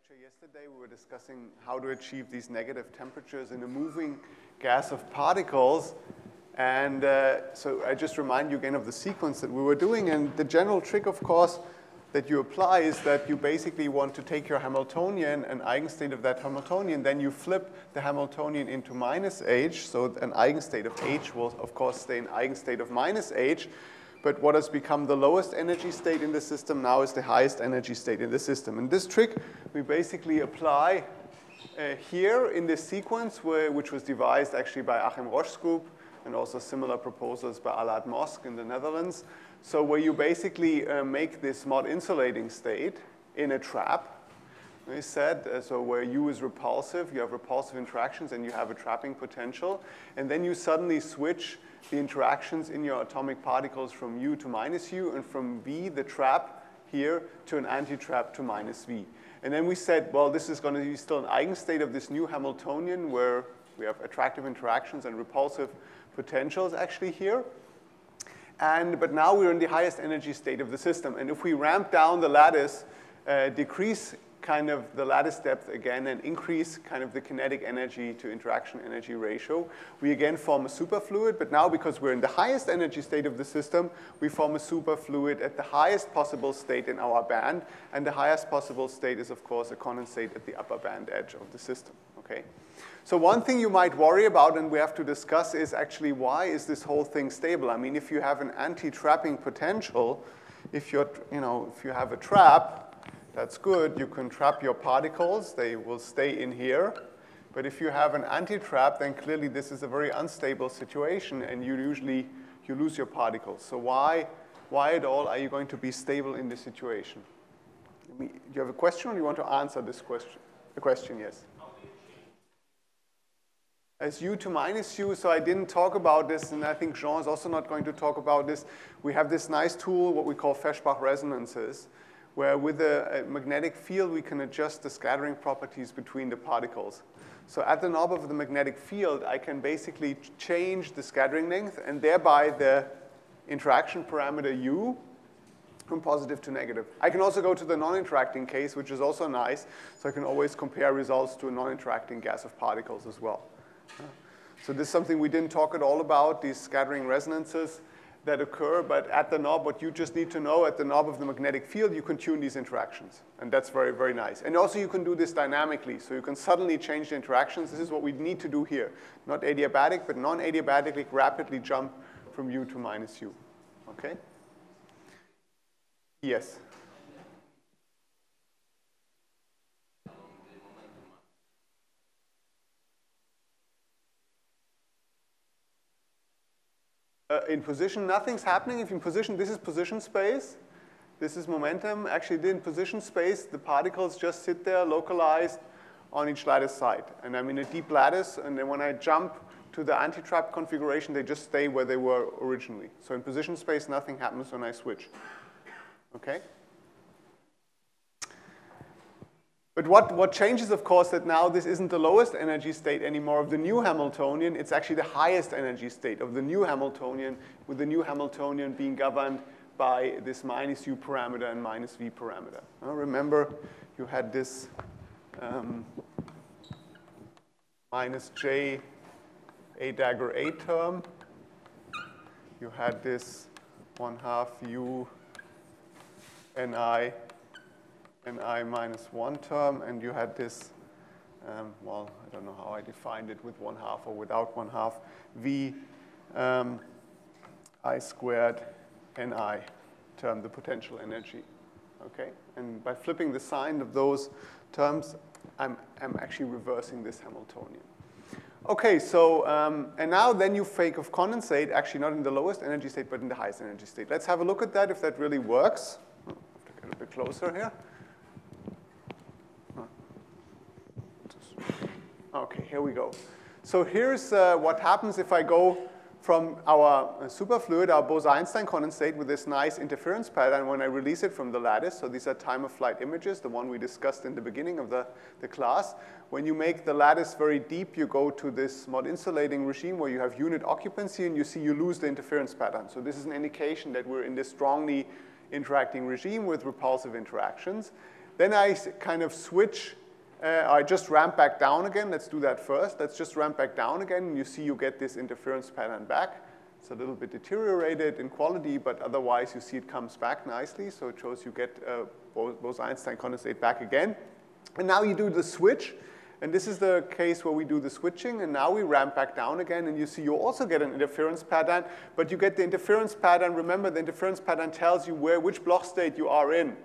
lecture yesterday, we were discussing how to achieve these negative temperatures in a moving gas of particles. And uh, so I just remind you again of the sequence that we were doing. And the general trick, of course, that you apply is that you basically want to take your Hamiltonian, an eigenstate of that Hamiltonian, then you flip the Hamiltonian into minus h. So an eigenstate of h will, of course, stay an eigenstate of minus h. But what has become the lowest energy state in the system now is the highest energy state in the system. And this trick we basically apply uh, here in this sequence, where, which was devised actually by Achim Rosch's group and also similar proposals by Allard Mosk in the Netherlands. So where you basically uh, make this Mott insulating state in a trap, we said, uh, so where U is repulsive, you have repulsive interactions and you have a trapping potential, and then you suddenly switch the interactions in your atomic particles from U to minus U and from V, the trap here, to an anti-trap to minus V. And then we said, well, this is going to be still an eigenstate of this new Hamiltonian where we have attractive interactions and repulsive potentials actually here. And, but now we're in the highest energy state of the system. And if we ramp down the lattice, uh, decrease kind of the lattice depth again and increase kind of the kinetic energy to interaction energy ratio. We again form a superfluid, but now because we're in the highest energy state of the system, we form a superfluid at the highest possible state in our band, and the highest possible state is, of course, a condensate at the upper band edge of the system, okay? So one thing you might worry about and we have to discuss is actually why is this whole thing stable? I mean, if you have an anti-trapping potential, if you're, you know, if you have a trap, that's good. You can trap your particles. They will stay in here. But if you have an anti-trap, then clearly this is a very unstable situation, and you usually you lose your particles. So why, why at all are you going to be stable in this situation? do you have a question, or you want to answer this question? The question, yes. As u to minus u, so I didn't talk about this, and I think Jean is also not going to talk about this. We have this nice tool, what we call Feshbach resonances where with a, a, magnetic field, we can adjust the scattering properties between the particles. So at the knob of the magnetic field, I can basically change the scattering length and thereby the interaction parameter u from positive to negative. I can also go to the non-interacting case, which is also nice. So I can always compare results to a non-interacting gas of particles as well. So this is something we didn't talk at all about, these scattering resonances that occur, but at the knob, what you just need to know, at the knob of the magnetic field, you can tune these interactions. And that's very, very nice. And also you can do this dynamically, so you can suddenly change the interactions. This is what we need to do here. Not adiabatic, but non-adiabatically rapidly jump from U to minus U. Okay? Yes? Uh, in position, nothing's happening. If in position, this is position space. This is momentum. Actually, in position space, the particles just sit there localized on each lattice side. And I'm in a deep lattice, and then when I jump to the anti-trap configuration, they just stay where they were originally. So in position space, nothing happens when I switch. Okay? But what, what changes, of course, that now this isn't the lowest energy state anymore of the new Hamiltonian. It's actually the highest energy state of the new Hamiltonian, with the new Hamiltonian being governed by this minus u parameter and minus v parameter. Now remember, you had this um, minus j a dagger a term. You had this 1 half u ni an i minus 1 term, and you had this, um, well, I don't know how I defined it with 1 half or without 1 half, v um, i squared ni term, the potential energy. Okay? And by flipping the sign of those terms, I'm, I'm actually reversing this Hamiltonian. Okay, so, um, and now then you fake of condensate, actually not in the lowest energy state, but in the highest energy state. Let's have a look at that, if that really works. To get a bit closer here. Okay, here we go. So here's uh, what happens if I go from our uh, superfluid, our Bose-Einstein condensate with this nice interference pattern when I release it from the lattice. So these are time of flight images, the one we discussed in the beginning of the, the class. When you make the lattice very deep, you go to this Mott insulating regime where you have unit occupancy and you see you lose the interference pattern. So this is an indication that we're in this strongly interacting regime with repulsive interactions. Then I kind of switch, uh, I just ramp back down again. Let's do that first. Let's just ramp back down again. And you see you get this interference pattern back. It's a little bit deteriorated in quality, but otherwise you see it comes back nicely. So it shows you get uh, Bose-Einstein condensate back again. And now you do the switch. And this is the case where we do the switching, and now we ramp back down again, and you see you also get an interference pattern, but you get the interference pattern. Remember, the interference pattern tells you where, which Bloch state you are in.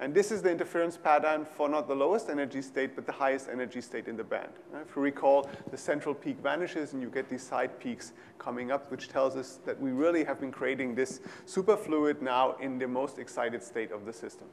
And this is the interference pattern for not the lowest energy state, but the highest energy state in the band. If you recall, the central peak vanishes, and you get these side peaks coming up, which tells us that we really have been creating this superfluid now in the most excited state of the system.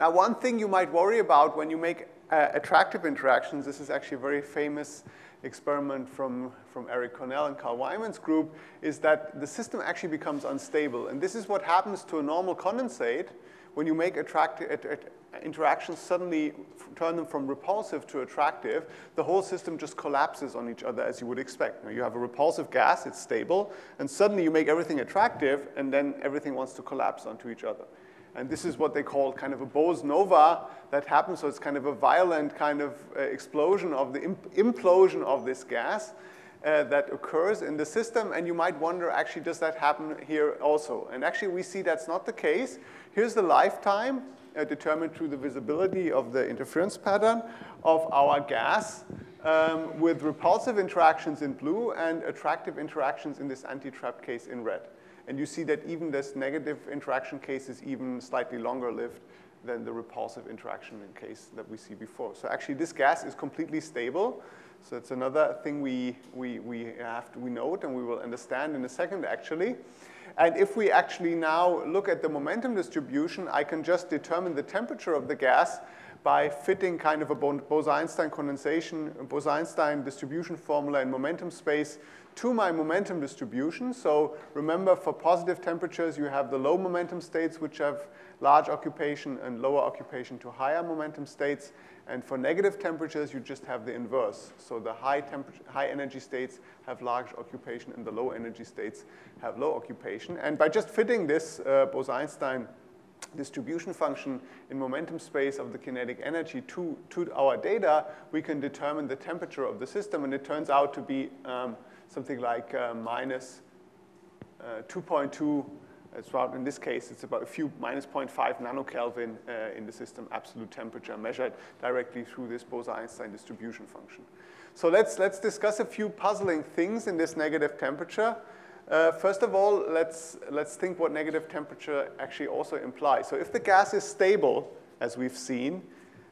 Now, one thing you might worry about when you make uh, attractive interactions, this is actually a very famous experiment from, from Eric Cornell and Carl Wieman's group, is that the system actually becomes unstable. And this is what happens to a normal condensate when you make attractive interactions suddenly turn them from repulsive to attractive, the whole system just collapses on each other as you would expect. Now, you have a repulsive gas, it's stable, and suddenly you make everything attractive, and then everything wants to collapse onto each other. And this is what they call kind of a Bose-Nova that happens. So it's kind of a violent kind of uh, explosion of the imp implosion of this gas uh, that occurs in the system. And you might wonder, actually, does that happen here also? And actually, we see that's not the case. Here's the lifetime uh, determined through the visibility of the interference pattern of our gas um, with repulsive interactions in blue and attractive interactions in this anti-trap case in red. And you see that even this negative interaction case is even slightly longer lived than the repulsive interaction case that we see before. So actually this gas is completely stable. So it's another thing we, we, we have to we note and we will understand in a second actually. And if we actually now look at the momentum distribution, I can just determine the temperature of the gas by fitting kind of a Bose-Einstein condensation, Bose-Einstein distribution formula in momentum space to my momentum distribution. So remember, for positive temperatures, you have the low momentum states, which have large occupation and lower occupation to higher momentum states. And for negative temperatures, you just have the inverse. So the high, high energy states have large occupation, and the low energy states have low occupation. And by just fitting this uh, Bose-Einstein distribution function in momentum space of the kinetic energy to, to our data, we can determine the temperature of the system. And it turns out to be um, something like uh, minus, uh, 2.2. It's in this case, it's about a few minus 0.5 nanokelvin uh, in the system absolute temperature measured directly through this Bose-Einstein distribution function. So let's, let's discuss a few puzzling things in this negative temperature. Uh, first of all, let's, let's think what negative temperature actually also implies. So if the gas is stable, as we've seen,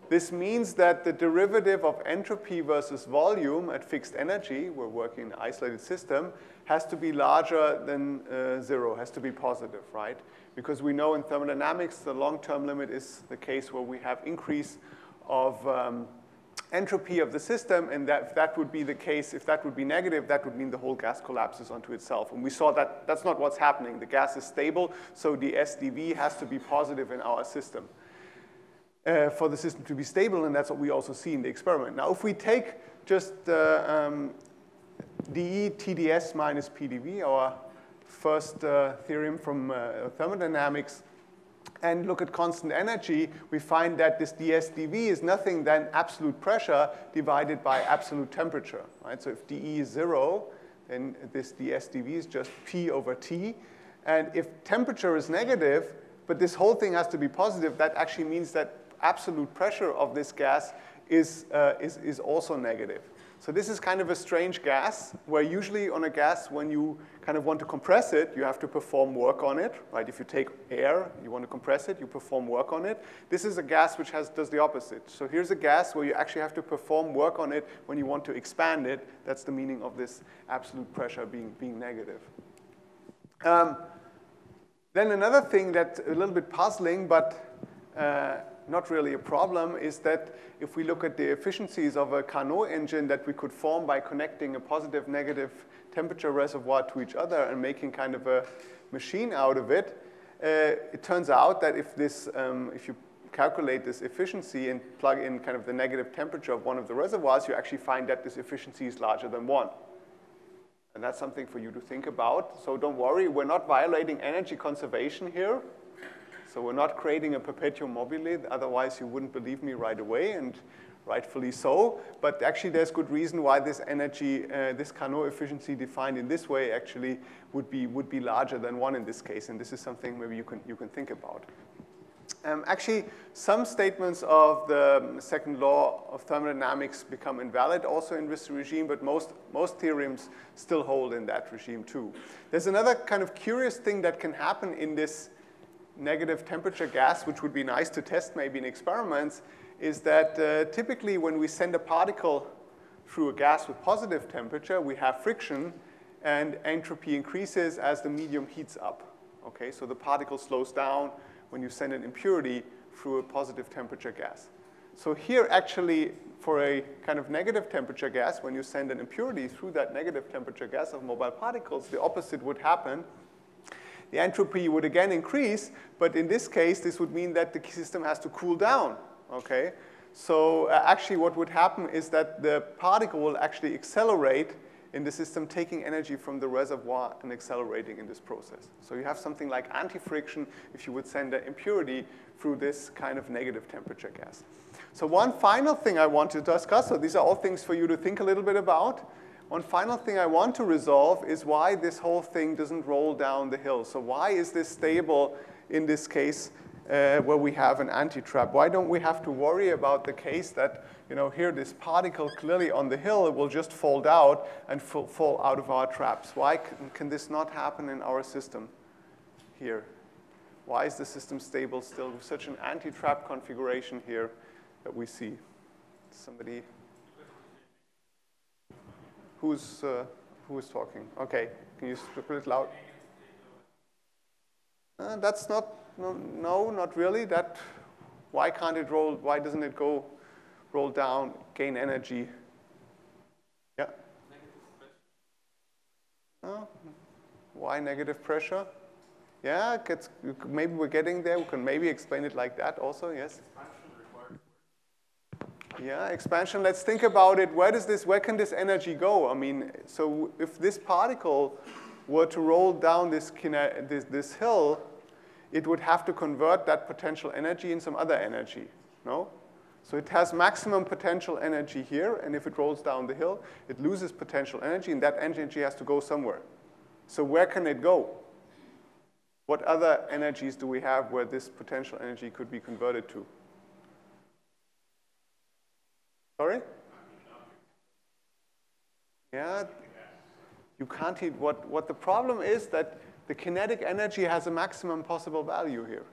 this means that the derivative of entropy versus volume at fixed energy, we're working in an isolated system, has to be larger than uh, zero, has to be positive, right? Because we know in thermodynamics, the long-term limit is the case where we have increase of um, entropy of the system, and that if that would be the case, if that would be negative, that would mean the whole gas collapses onto itself. And we saw that that's not what's happening. The gas is stable, so the SDV has to be positive in our system uh, for the system to be stable, and that's what we also see in the experiment. Now, if we take just uh, um, dE TdS minus PdV, our first uh, theorem from uh, thermodynamics, and look at constant energy, we find that this dsdv is nothing than absolute pressure divided by absolute temperature. Right? So if dE is zero, then this dsdv is just P over T. And if temperature is negative, but this whole thing has to be positive, that actually means that absolute pressure of this gas is, uh, is, is also negative. So this is kind of a strange gas, where usually on a gas, when you kind of want to compress it, you have to perform work on it, right? If you take air, you want to compress it, you perform work on it. This is a gas which has, does the opposite. So here's a gas where you actually have to perform work on it when you want to expand it. That's the meaning of this absolute pressure being, being negative. Um, then another thing that's a little bit puzzling, but uh, not really a problem is that if we look at the efficiencies of a Carnot engine that we could form by connecting a positive negative temperature reservoir to each other and making kind of a machine out of it, uh, it turns out that if this, um, if you calculate this efficiency and plug in kind of the negative temperature of one of the reservoirs, you actually find that this efficiency is larger than one. And that's something for you to think about. So don't worry, we're not violating energy conservation here. So we're not creating a perpetuum mobile, otherwise you wouldn't believe me right away, and rightfully so. But actually there's good reason why this energy, uh, this Carnot efficiency defined in this way actually would be, would be larger than one in this case. And this is something maybe you can, you can think about. Um, actually, some statements of the second law of thermodynamics become invalid also in this regime, but most, most theorems still hold in that regime too. There's another kind of curious thing that can happen in this negative temperature gas, which would be nice to test maybe in experiments, is that uh, typically when we send a particle through a gas with positive temperature, we have friction and entropy increases as the medium heats up. Okay, so the particle slows down when you send an impurity through a positive temperature gas. So here actually for a kind of negative temperature gas, when you send an impurity through that negative temperature gas of mobile particles, the opposite would happen the entropy would again increase, but in this case, this would mean that the system has to cool down, okay? So uh, actually what would happen is that the particle will actually accelerate in the system, taking energy from the reservoir and accelerating in this process. So you have something like anti-friction if you would send an impurity through this kind of negative temperature gas. So one final thing I want to discuss, so these are all things for you to think a little bit about, one final thing I want to resolve is why this whole thing doesn't roll down the hill. So why is this stable in this case uh, where we have an anti-trap? Why don't we have to worry about the case that, you know, here this particle clearly on the hill it will just fall out and fall out of our traps? Why can, can this not happen in our system here? Why is the system stable still with such an anti-trap configuration here that we see? Somebody Who's, uh, who is talking? Okay, can you speak a little loud? Uh, that's not, no, no, not really. That, why can't it roll, why doesn't it go roll down, gain energy? Yeah? Uh, why negative pressure? Yeah, gets, maybe we're getting there. We can maybe explain it like that also, yes? Yeah, expansion, let's think about it. Where does this, where can this energy go? I mean, so if this particle were to roll down this, this, this hill, it would have to convert that potential energy in some other energy, no? So it has maximum potential energy here, and if it rolls down the hill, it loses potential energy, and that energy has to go somewhere. So where can it go? What other energies do we have where this potential energy could be converted to? Sorry? Yeah, you can't heat. What, what the problem is that the kinetic energy has a maximum possible value here.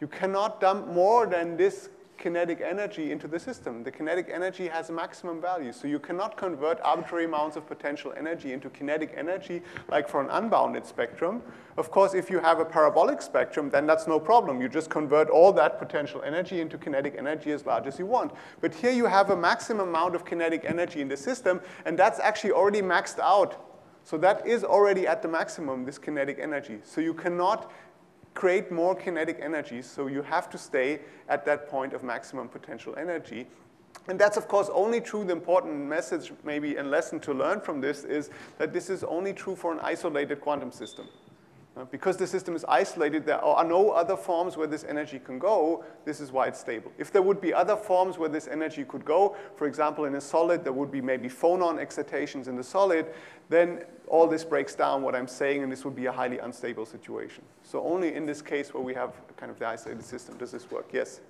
You cannot dump more than this kinetic energy into the system. The kinetic energy has a maximum value. So you cannot convert arbitrary amounts of potential energy into kinetic energy like for an unbounded spectrum. Of course, if you have a parabolic spectrum, then that's no problem. You just convert all that potential energy into kinetic energy as large as you want. But here you have a maximum amount of kinetic energy in the system, and that's actually already maxed out. So that is already at the maximum, this kinetic energy. So you cannot create more kinetic energy, so you have to stay at that point of maximum potential energy. And that's, of course, only true. The important message, maybe a lesson to learn from this, is that this is only true for an isolated quantum system. Uh, because the system is isolated, there are no other forms where this energy can go. This is why it's stable. If there would be other forms where this energy could go, for example, in a solid, there would be maybe phonon excitations in the solid, then all this breaks down what I'm saying, and this would be a highly unstable situation. So only in this case where we have kind of the isolated system does this work. Yes?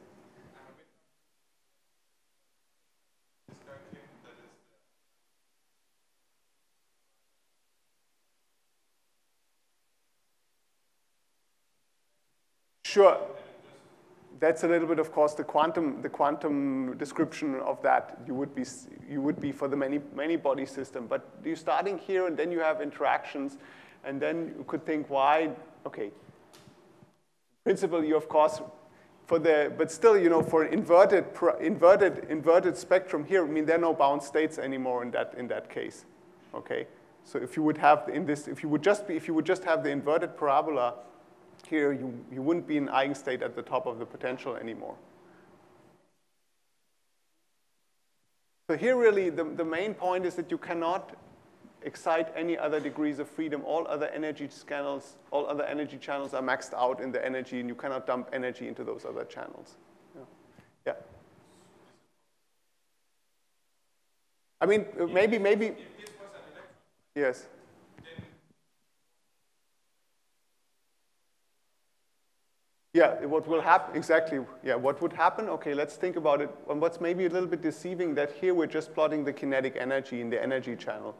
Sure. That's a little bit, of course, the quantum, the quantum description of that. You would be, you would be for the many, many body system. But you're starting here, and then you have interactions, and then you could think, why? Okay. Principle, you of course, for the, but still, you know, for inverted, inverted, inverted spectrum here, I mean, there are no bound states anymore in that, in that case. Okay. So if you would have in this, if you would just be, if you would just have the inverted parabola here you, you wouldn't be in eigenstate at the top of the potential anymore. So here really the, the main point is that you cannot excite any other degrees of freedom. All other energy channels, all other energy channels are maxed out in the energy, and you cannot dump energy into those other channels. Yeah. yeah. I mean, uh, maybe, maybe. Yes. Yeah, what will happen, exactly, yeah, what would happen? Okay, let's think about it. And what's maybe a little bit deceiving that here we're just plotting the kinetic energy in the energy channel.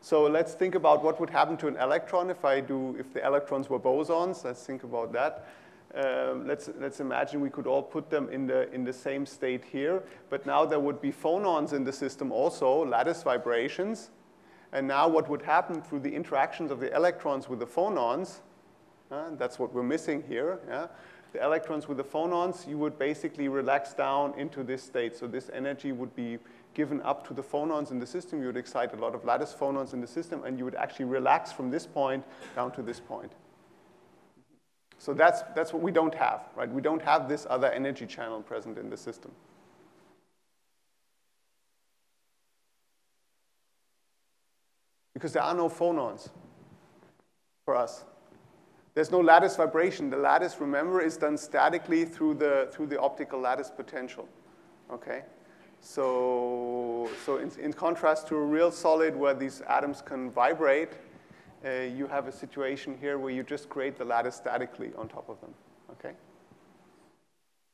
So let's think about what would happen to an electron if I do, if the electrons were bosons. Let's think about that. Um, let's, let's imagine we could all put them in the, in the same state here, but now there would be phonons in the system also, lattice vibrations. And now what would happen through the interactions of the electrons with the phonons, that's what we're missing here. Yeah? The electrons with the phonons, you would basically relax down into this state. So this energy would be given up to the phonons in the system. You would excite a lot of lattice phonons in the system, and you would actually relax from this point down to this point. So that's, that's what we don't have, right? We don't have this other energy channel present in the system. Because there are no phonons for us. There's no lattice vibration. The lattice, remember, is done statically through the, through the optical lattice potential, okay? So, so in, in contrast to a real solid where these atoms can vibrate, uh, you have a situation here where you just create the lattice statically on top of them, okay?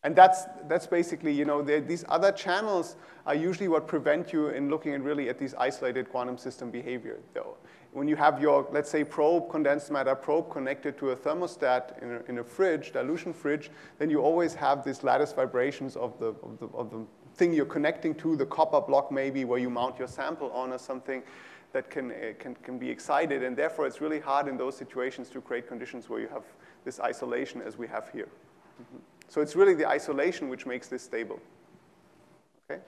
And that's, that's basically, you know, these other channels are usually what prevent you in looking at really at these isolated quantum system behavior, though when you have your, let's say, probe, condensed matter probe connected to a thermostat in a, in a fridge, dilution fridge, then you always have these lattice vibrations of the, of, the, of the thing you're connecting to, the copper block maybe where you mount your sample on or something that can, uh, can, can be excited. And therefore, it's really hard in those situations to create conditions where you have this isolation as we have here. Mm -hmm. So it's really the isolation which makes this stable. Okay?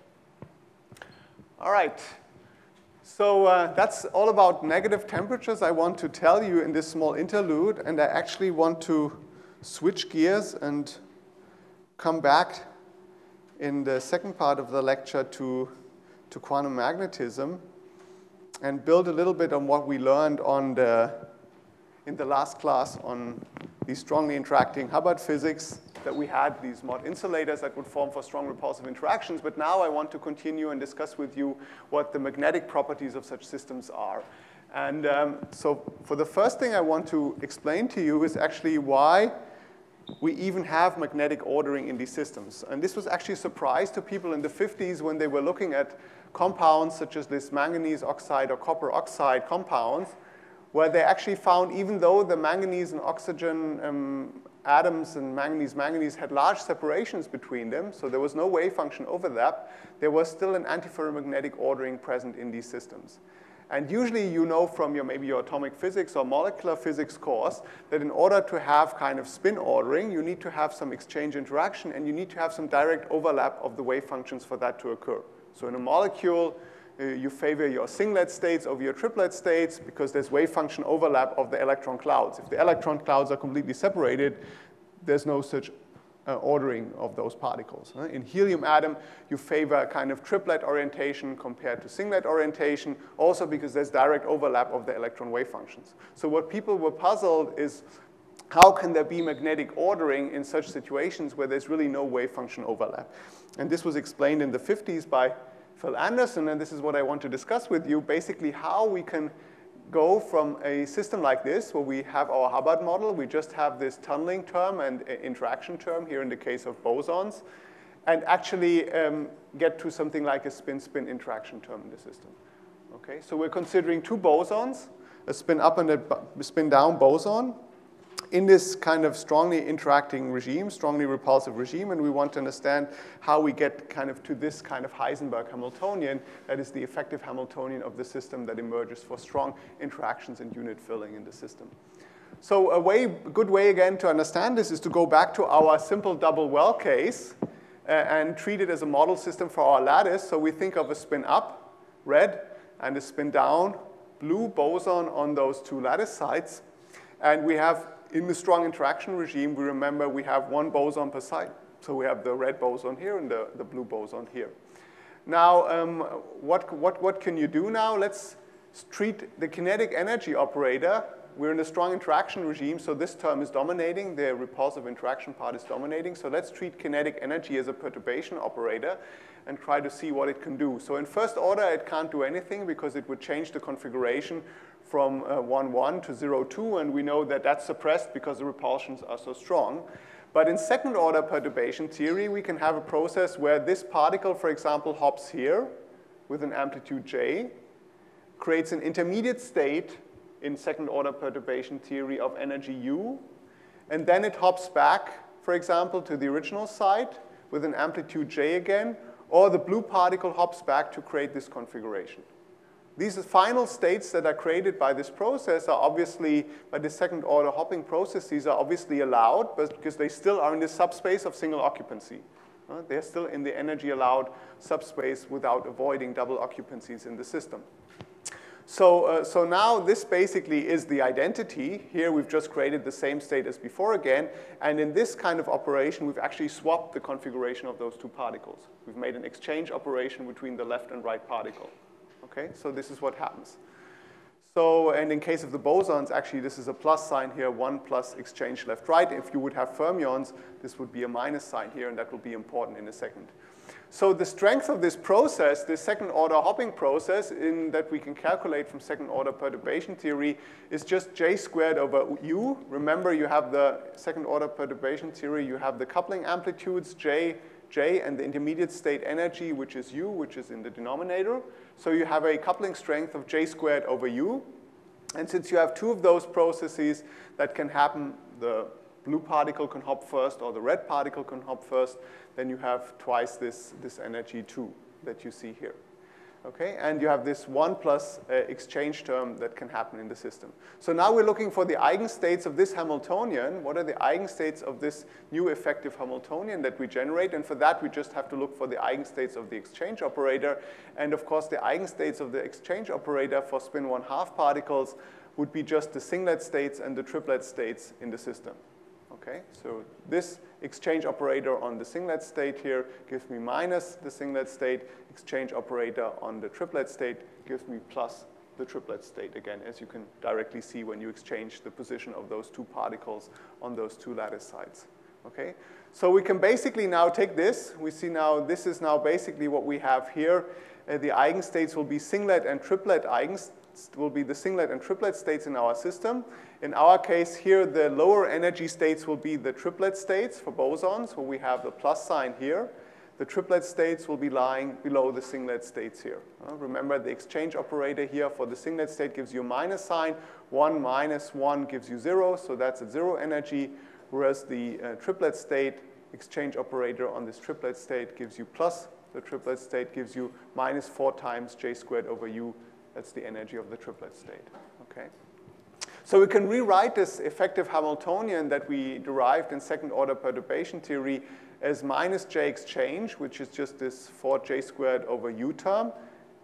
All right. So uh, that's all about negative temperatures I want to tell you in this small interlude. And I actually want to switch gears and come back in the second part of the lecture to, to quantum magnetism and build a little bit on what we learned on the, in the last class on the strongly interacting Hubbard physics that we had these Mott insulators that would form for strong repulsive interactions. But now I want to continue and discuss with you what the magnetic properties of such systems are. And um, so for the first thing I want to explain to you is actually why we even have magnetic ordering in these systems. And this was actually a surprise to people in the 50s when they were looking at compounds such as this manganese oxide or copper oxide compounds, where they actually found even though the manganese and oxygen um, atoms and manganese manganese had large separations between them, so there was no wave function overlap, there was still an antiferromagnetic ordering present in these systems. And usually you know from your maybe your atomic physics or molecular physics course that in order to have kind of spin ordering, you need to have some exchange interaction and you need to have some direct overlap of the wave functions for that to occur. So in a molecule, uh, you favor your singlet states over your triplet states because there's wave function overlap of the electron clouds. If the electron clouds are completely separated, there's no such uh, ordering of those particles. In helium atom, you favor a kind of triplet orientation compared to singlet orientation, also because there's direct overlap of the electron wave functions. So what people were puzzled is how can there be magnetic ordering in such situations where there's really no wave function overlap? And this was explained in the 50s by Phil Anderson, and this is what I want to discuss with you, basically how we can go from a system like this, where we have our Hubbard model, we just have this tunneling term and interaction term here in the case of bosons, and actually um, get to something like a spin-spin interaction term in the system. Okay, so we're considering two bosons, a spin up and a spin down boson, in this kind of strongly interacting regime, strongly repulsive regime, and we want to understand how we get kind of to this kind of Heisenberg Hamiltonian, that is the effective Hamiltonian of the system that emerges for strong interactions and unit filling in the system. So a way, good way again to understand this is to go back to our simple double well case uh, and treat it as a model system for our lattice. So we think of a spin up, red, and a spin down, blue boson on those two lattice sites. And we have in the strong interaction regime, we remember we have one boson per site. So we have the red boson here and the, the blue boson here. Now, um, what, what, what can you do now? Let's treat the kinetic energy operator. We're in a strong interaction regime, so this term is dominating. The repulsive interaction part is dominating. So let's treat kinetic energy as a perturbation operator and try to see what it can do. So in first order, it can't do anything because it would change the configuration from uh, 1, 1 to 0, 2, and we know that that's suppressed because the repulsions are so strong. But in second order perturbation theory, we can have a process where this particle, for example, hops here with an amplitude j, creates an intermediate state in second order perturbation theory of energy u, and then it hops back, for example, to the original site with an amplitude j again, or the blue particle hops back to create this configuration. These final states that are created by this process are obviously, by the second order hopping processes, are obviously allowed but because they still are in the subspace of single occupancy. Uh, they're still in the energy allowed subspace without avoiding double occupancies in the system. So, uh, so now this basically is the identity. Here we've just created the same state as before again. And in this kind of operation, we've actually swapped the configuration of those two particles. We've made an exchange operation between the left and right particle. Okay, so this is what happens. So, and in case of the bosons, actually this is a plus sign here, one plus exchange left-right. If you would have fermions, this would be a minus sign here, and that will be important in a second. So the strength of this process, this second order hopping process in that we can calculate from second order perturbation theory is just J squared over U. Remember you have the second order perturbation theory, you have the coupling amplitudes J J and the intermediate state energy, which is U, which is in the denominator. So you have a coupling strength of J squared over U. And since you have two of those processes that can happen, the blue particle can hop first or the red particle can hop first, then you have twice this, this energy too that you see here. Okay, and you have this 1 plus uh, exchange term that can happen in the system. So now we're looking for the eigenstates of this Hamiltonian. What are the eigenstates of this new effective Hamiltonian that we generate? And for that, we just have to look for the eigenstates of the exchange operator. And of course, the eigenstates of the exchange operator for spin 1 half particles would be just the singlet states and the triplet states in the system. Okay, so this exchange operator on the singlet state here gives me minus the singlet state. Exchange operator on the triplet state gives me plus the triplet state again, as you can directly see when you exchange the position of those two particles on those two lattice sites. Okay, so we can basically now take this. We see now this is now basically what we have here. Uh, the eigenstates will be singlet and triplet eigenstates will be the singlet and triplet states in our system. In our case here, the lower energy states will be the triplet states for bosons, where we have the plus sign here. The triplet states will be lying below the singlet states here. Uh, remember, the exchange operator here for the singlet state gives you a minus sign. 1 minus 1 gives you 0, so that's at 0 energy, whereas the uh, triplet state exchange operator on this triplet state gives you plus the triplet state gives you minus 4 times j squared over u that's the energy of the triplet state, okay? So we can rewrite this effective Hamiltonian that we derived in second order perturbation theory as minus j exchange, which is just this 4j squared over u term,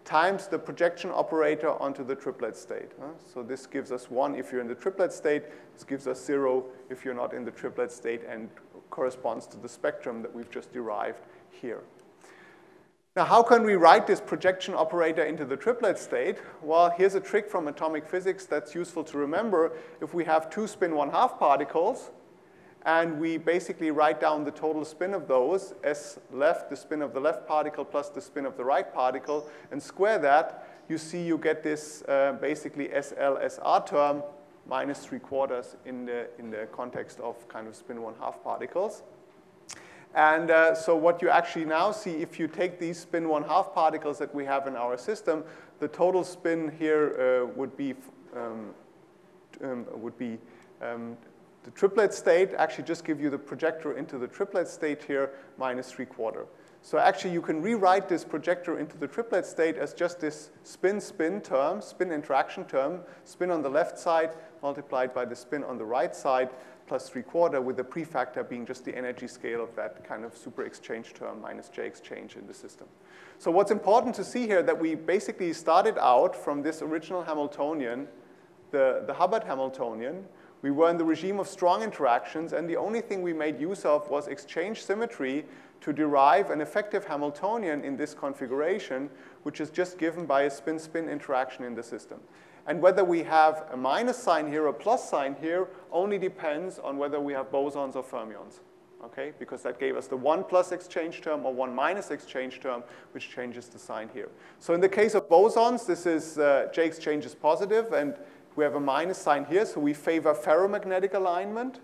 times the projection operator onto the triplet state. So this gives us 1 if you're in the triplet state. This gives us 0 if you're not in the triplet state and corresponds to the spectrum that we've just derived here. Now, how can we write this projection operator into the triplet state? Well, here's a trick from atomic physics that's useful to remember. If we have two spin one-half particles, and we basically write down the total spin of those s left, the spin of the left particle plus the spin of the right particle, and square that, you see you get this uh, basically SLSR term minus three quarters in the, in the context of kind of spin one-half particles. And uh, so what you actually now see, if you take these spin one half particles that we have in our system, the total spin here uh, would be, um, um, would be um, the triplet state, actually just give you the projector into the triplet state here, minus three quarter. So actually you can rewrite this projector into the triplet state as just this spin-spin term, spin interaction term, spin on the left side multiplied by the spin on the right side, plus 3 quarter, with the prefactor being just the energy scale of that kind of super exchange term minus J exchange in the system. So what's important to see here that we basically started out from this original Hamiltonian, the, the Hubbard Hamiltonian, We were in the regime of strong interactions, and the only thing we made use of was exchange symmetry to derive an effective Hamiltonian in this configuration, which is just given by a spin-spin interaction in the system. And whether we have a minus sign here or plus sign here only depends on whether we have bosons or fermions, okay? Because that gave us the one plus exchange term or one minus exchange term, which changes the sign here. So in the case of bosons, this is uh, J exchange is positive, and we have a minus sign here, so we favor ferromagnetic alignment.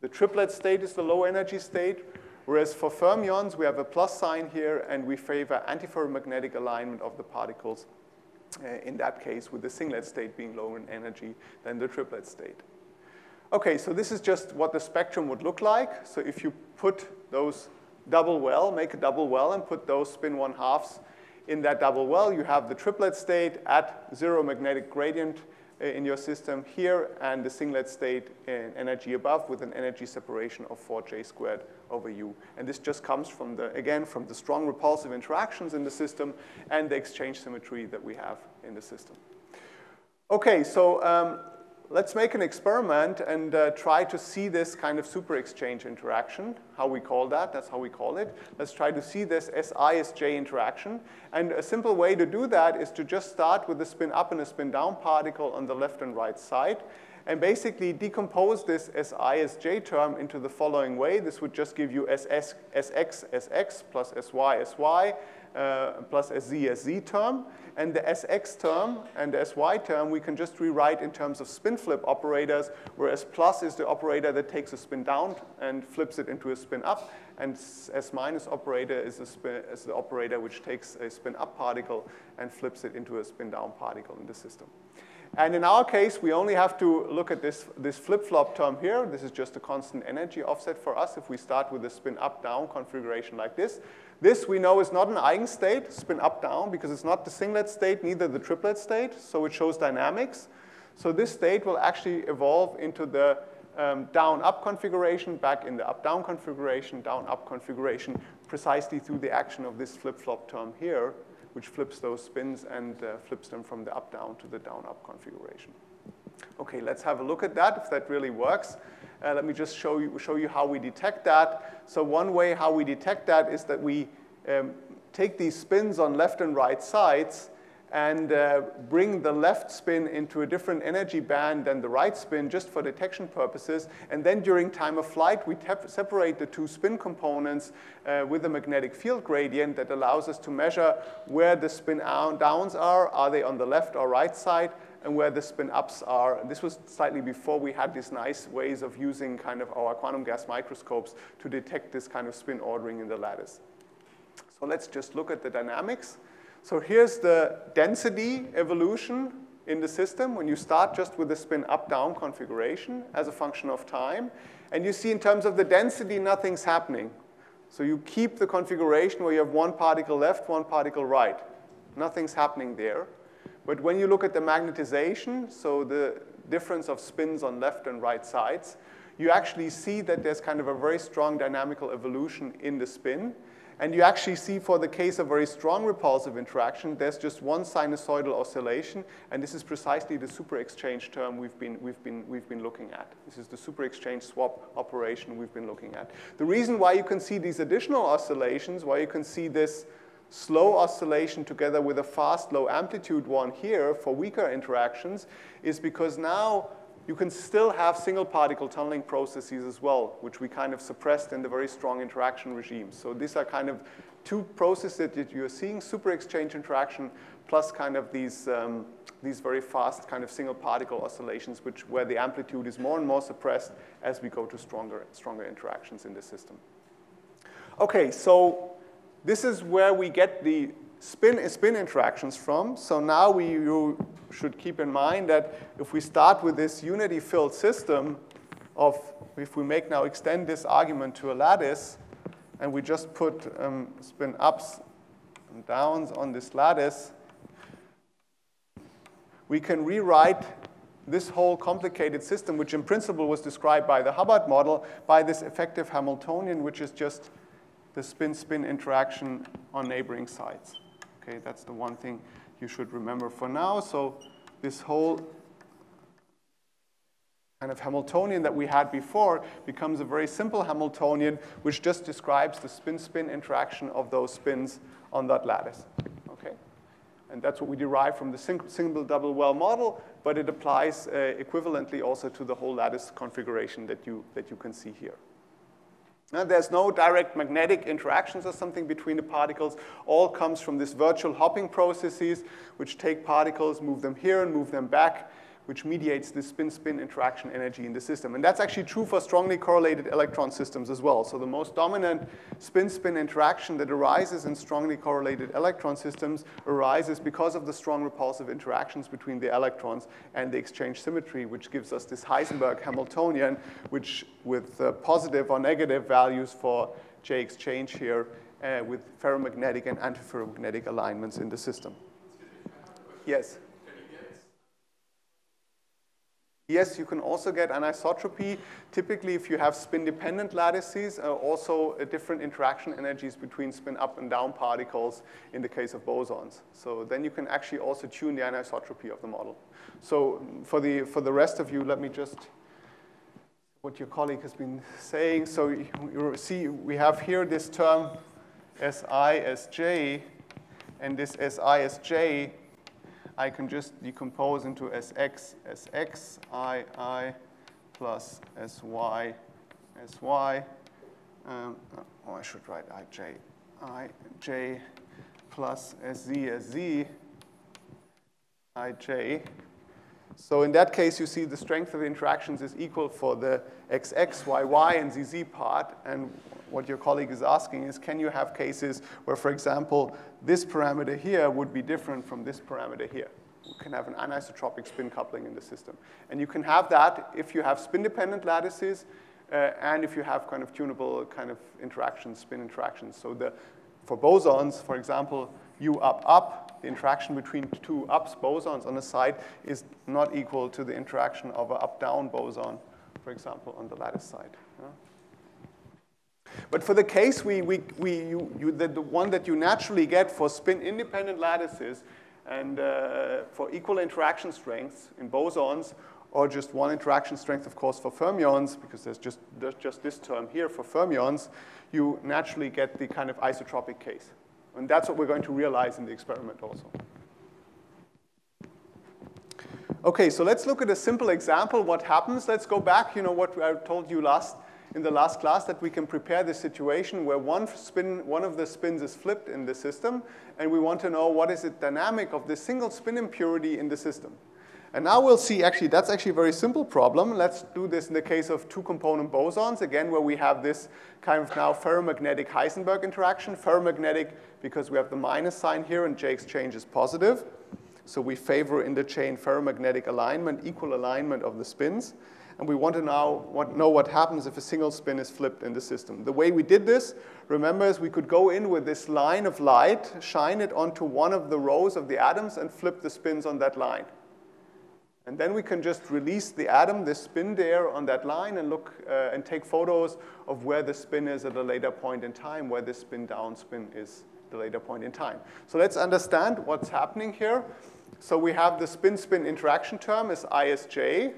The triplet state is the low energy state, whereas for fermions, we have a plus sign here, and we favor antiferromagnetic alignment of the particles, Uh, in that case, with the singlet state being lower in energy than the triplet state. Okay, so this is just what the spectrum would look like. So if you put those double well, make a double well, and put those spin one halves in that double well, you have the triplet state at zero magnetic gradient in your system here, and the singlet state in energy above with an energy separation of 4j squared over u. And this just comes from the, again, from the strong repulsive interactions in the system and the exchange symmetry that we have in the system. Okay, so um, let's make an experiment and uh, try to see this kind of super exchange interaction, how we call that, that's how we call it. Let's try to see this SISJ interaction. And a simple way to do that is to just start with a spin up and a spin down particle on the left and right side and basically decompose this SISJ term into the following way. This would just give you SS, SX, SX plus SY, SY uh, plus SZ, SZ term. And the SX term and the SY term, we can just rewrite in terms of spin flip operators, whereas plus is the operator that takes a spin down and flips it into a spin up, and S minus operator is, spin, is the operator which takes a spin up particle and flips it into a spin down particle in the system. And in our case, we only have to look at this, this flip-flop term here. This is just a constant energy offset for us if we start with a spin up-down configuration like this. This we know is not an eigenstate, spin up-down, because it's not the singlet state, neither the triplet state, so it shows dynamics. So this state will actually evolve into the um, down-up configuration, back in the up-down configuration, down-up configuration, precisely through the action of this flip-flop term here, which flips those spins and uh, flips them from the up-down to the down-up configuration. Okay, let's have a look at that, if that really works. Uh, let me just show you, show you how we detect that. So one way how we detect that is that we um, take these spins on left and right sides and uh, bring the left spin into a different energy band than the right spin just for detection purposes. And then during time of flight, we separate the two spin components uh, with a magnetic field gradient that allows us to measure where the spin downs are. Are they on the left or right side? And where the spin ups are. This was slightly before we had these nice ways of using kind of our quantum gas microscopes to detect this kind of spin ordering in the lattice. So let's just look at the dynamics. So here's the density evolution in the system when you start just with the spin up-down configuration as a function of time. And you see in terms of the density, nothing's happening. So you keep the configuration where you have one particle left, one particle right. Nothing's happening there. But when you look at the magnetization, so the difference of spins on left and right sides, you actually see that there's kind of a very strong dynamical evolution in the spin. And you actually see for the case of very strong repulsive interaction, there's just one sinusoidal oscillation, and this is precisely the super exchange term we've been, we've, been, we've been looking at. This is the super exchange swap operation we've been looking at. The reason why you can see these additional oscillations, why you can see this slow oscillation together with a fast low amplitude one here for weaker interactions is because now you can still have single particle tunneling processes as well, which we kind of suppressed in the very strong interaction regime. So these are kind of two processes that you're seeing, super exchange interaction plus kind of these, um, these very fast kind of single particle oscillations, which where the amplitude is more and more suppressed as we go to stronger, stronger interactions in the system. Okay, so this is where we get the spin, spin interactions from. So now we you should keep in mind that if we start with this unity-filled system of, if we make now extend this argument to a lattice, and we just put um, spin ups and downs on this lattice, we can rewrite this whole complicated system, which in principle was described by the Hubbard model, by this effective Hamiltonian, which is just the spin-spin interaction on neighboring sites. Okay, that's the one thing you should remember for now. So this whole kind of Hamiltonian that we had before becomes a very simple Hamiltonian, which just describes the spin-spin interaction of those spins on that lattice. Okay? And that's what we derive from the single double well model, but it applies uh, equivalently also to the whole lattice configuration that you, that you can see here. Now, there's no direct magnetic interactions or something between the particles. All comes from this virtual hopping processes, which take particles, move them here and move them back, which mediates the spin-spin interaction energy in the system. And that's actually true for strongly correlated electron systems as well. So the most dominant spin-spin interaction that arises in strongly correlated electron systems arises because of the strong repulsive interactions between the electrons and the exchange symmetry, which gives us this Heisenberg Hamiltonian, which with uh, positive or negative values for J exchange here uh, with ferromagnetic and antiferromagnetic alignments in the system. Yes. Yes, you can also get anisotropy. Typically, if you have spin-dependent lattices, uh, also uh, different interaction energies between spin up and down particles in the case of bosons. So then you can actually also tune the anisotropy of the model. So for the, for the rest of you, let me just, what your colleague has been saying. So you see, we have here this term SI and this SI I can just decompose into Sx, Sx, I, I, plus Sy, Sy. Um, oh, I should write Ij, Ij plus Sz, Sz, Ij. So in that case, you see the strength of the interactions is equal for the XX, YY, and ZZ part. And what your colleague is asking is, can you have cases where, for example, this parameter here would be different from this parameter here? You can have an anisotropic spin coupling in the system. And you can have that if you have spin-dependent lattices uh, and if you have kind of tunable kind of interactions, spin interactions. So the, for bosons, for example, U up up, the interaction between two ups bosons on a side is not equal to the interaction of an up-down boson, for example, on the lattice side. But for the case we, we, we, you, you, the, the one that you naturally get for spin-independent lattices, and uh, for equal interaction strengths in bosons, or just one interaction strength, of course, for fermions, because there's just, there's just this term here for fermions, you naturally get the kind of isotropic case. And that's what we're going to realize in the experiment also. Okay, so let's look at a simple example. What happens? Let's go back, you know, what I told you last in the last class that we can prepare this situation where one, spin, one of the spins is flipped in the system, and we want to know what is the dynamic of the single spin impurity in the system. And now we'll see, actually, that's actually a very simple problem. Let's do this in the case of two-component bosons, again, where we have this kind of now ferromagnetic Heisenberg interaction. Ferromagnetic because we have the minus sign here, and J exchange is positive. So we favor in the chain ferromagnetic alignment, equal alignment of the spins and we want to now want, know what happens if a single spin is flipped in the system. The way we did this, remember, is we could go in with this line of light, shine it onto one of the rows of the atoms, and flip the spins on that line. And then we can just release the atom, the spin there on that line, and look uh, and take photos of where the spin is at a later point in time, where the spin down spin is the later point in time. So let's understand what's happening here. So we have the spin-spin interaction term is ISJ,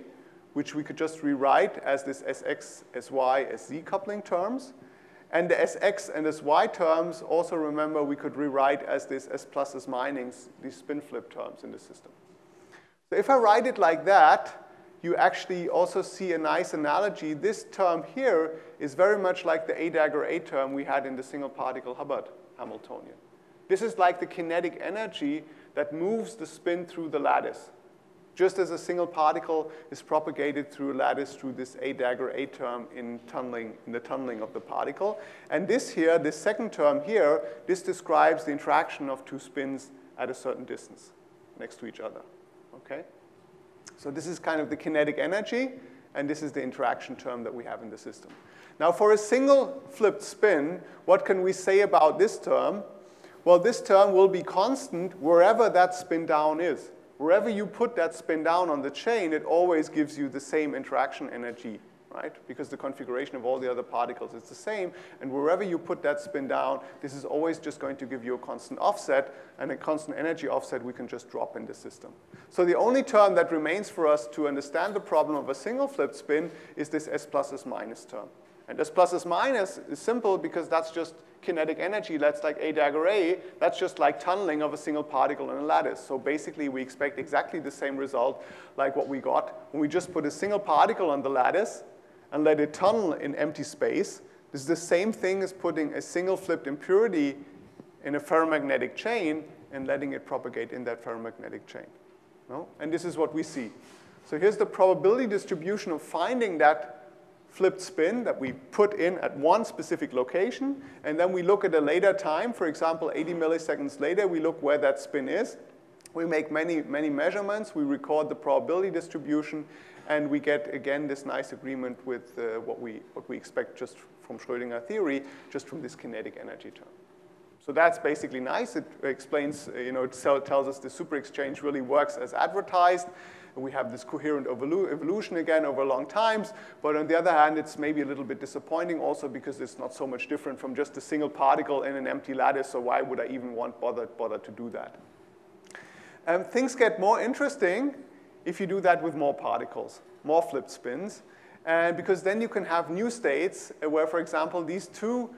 which we could just rewrite as this Sx, Sy, Sz coupling terms. And the Sx and Sy terms, also remember, we could rewrite as this S plus S minings, these spin flip terms in the system. So if I write it like that, you actually also see a nice analogy. This term here is very much like the A dagger A term we had in the single particle Hubbard Hamiltonian. This is like the kinetic energy that moves the spin through the lattice just as a single particle is propagated through a lattice through this A dagger A term in tunneling, in the tunneling of the particle. And this here, this second term here, this describes the interaction of two spins at a certain distance next to each other, okay? So this is kind of the kinetic energy, and this is the interaction term that we have in the system. Now for a single flipped spin, what can we say about this term? Well, this term will be constant wherever that spin down is wherever you put that spin down on the chain, it always gives you the same interaction energy right? Because the configuration of all the other particles is the same, and wherever you put that spin down, this is always just going to give you a constant offset, and a constant energy offset we can just drop in the system. So the only term that remains for us to understand the problem of a single flipped spin is this S plus S minus term. And S plus S minus is simple because that's just kinetic energy. That's like A dagger A. That's just like tunneling of a single particle in a lattice. So basically, we expect exactly the same result like what we got when we just put a single particle on the lattice and let it tunnel in empty space. This is the same thing as putting a single flipped impurity in a ferromagnetic chain and letting it propagate in that ferromagnetic chain. No? And this is what we see. So here's the probability distribution of finding that flipped spin that we put in at one specific location, and then we look at a later time, for example, 80 milliseconds later, we look where that spin is. We make many, many measurements, we record the probability distribution, and we get, again, this nice agreement with uh, what, we, what we expect just from Schrödinger theory, just from this kinetic energy term. So that's basically nice. It explains, uh, you know, it tells us the super exchange really works as advertised we have this coherent evolution again over long times. But on the other hand, it's maybe a little bit disappointing also because it's not so much different from just a single particle in an empty lattice. So why would I even want bother, bother to do that? Um, things get more interesting if you do that with more particles, more flipped spins. And because then you can have new states where, for example, these two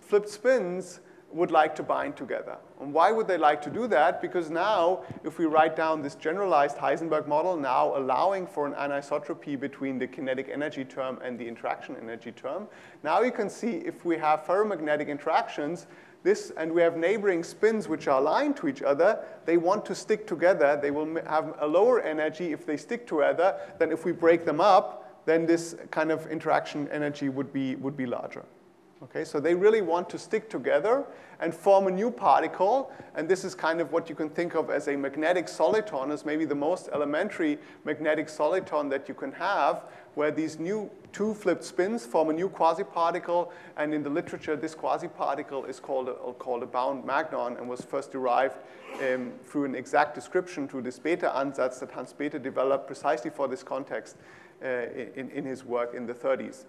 flipped spins would like to bind together. And why would they like to do that? Because now, if we write down this generalized Heisenberg model, now allowing for an anisotropy between the kinetic energy term and the interaction energy term, now you can see if we have ferromagnetic interactions, this, and we have neighboring spins which are aligned to each other, they want to stick together. They will have a lower energy if they stick together than if we break them up, then this kind of interaction energy would be, would be larger. Okay, so they really want to stick together and form a new particle, and this is kind of what you can think of as a magnetic soliton, as maybe the most elementary magnetic soliton that you can have, where these new two flipped spins form a new quasi-particle, and in the literature, this quasi-particle is called a, called a bound magnon and was first derived um, through an exact description through this Bethe ansatz that Hans Bethe developed precisely for this context uh, in, in his work in the 30s.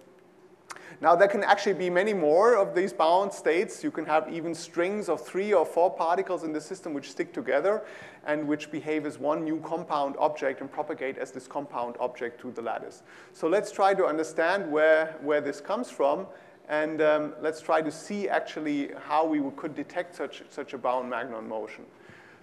Now, there can actually be many more of these bound states. You can have even strings of three or four particles in the system which stick together and which behave as one new compound object and propagate as this compound object to the lattice. So let's try to understand where, where this comes from. And um, let's try to see actually how we could detect such, such a bound magnon motion.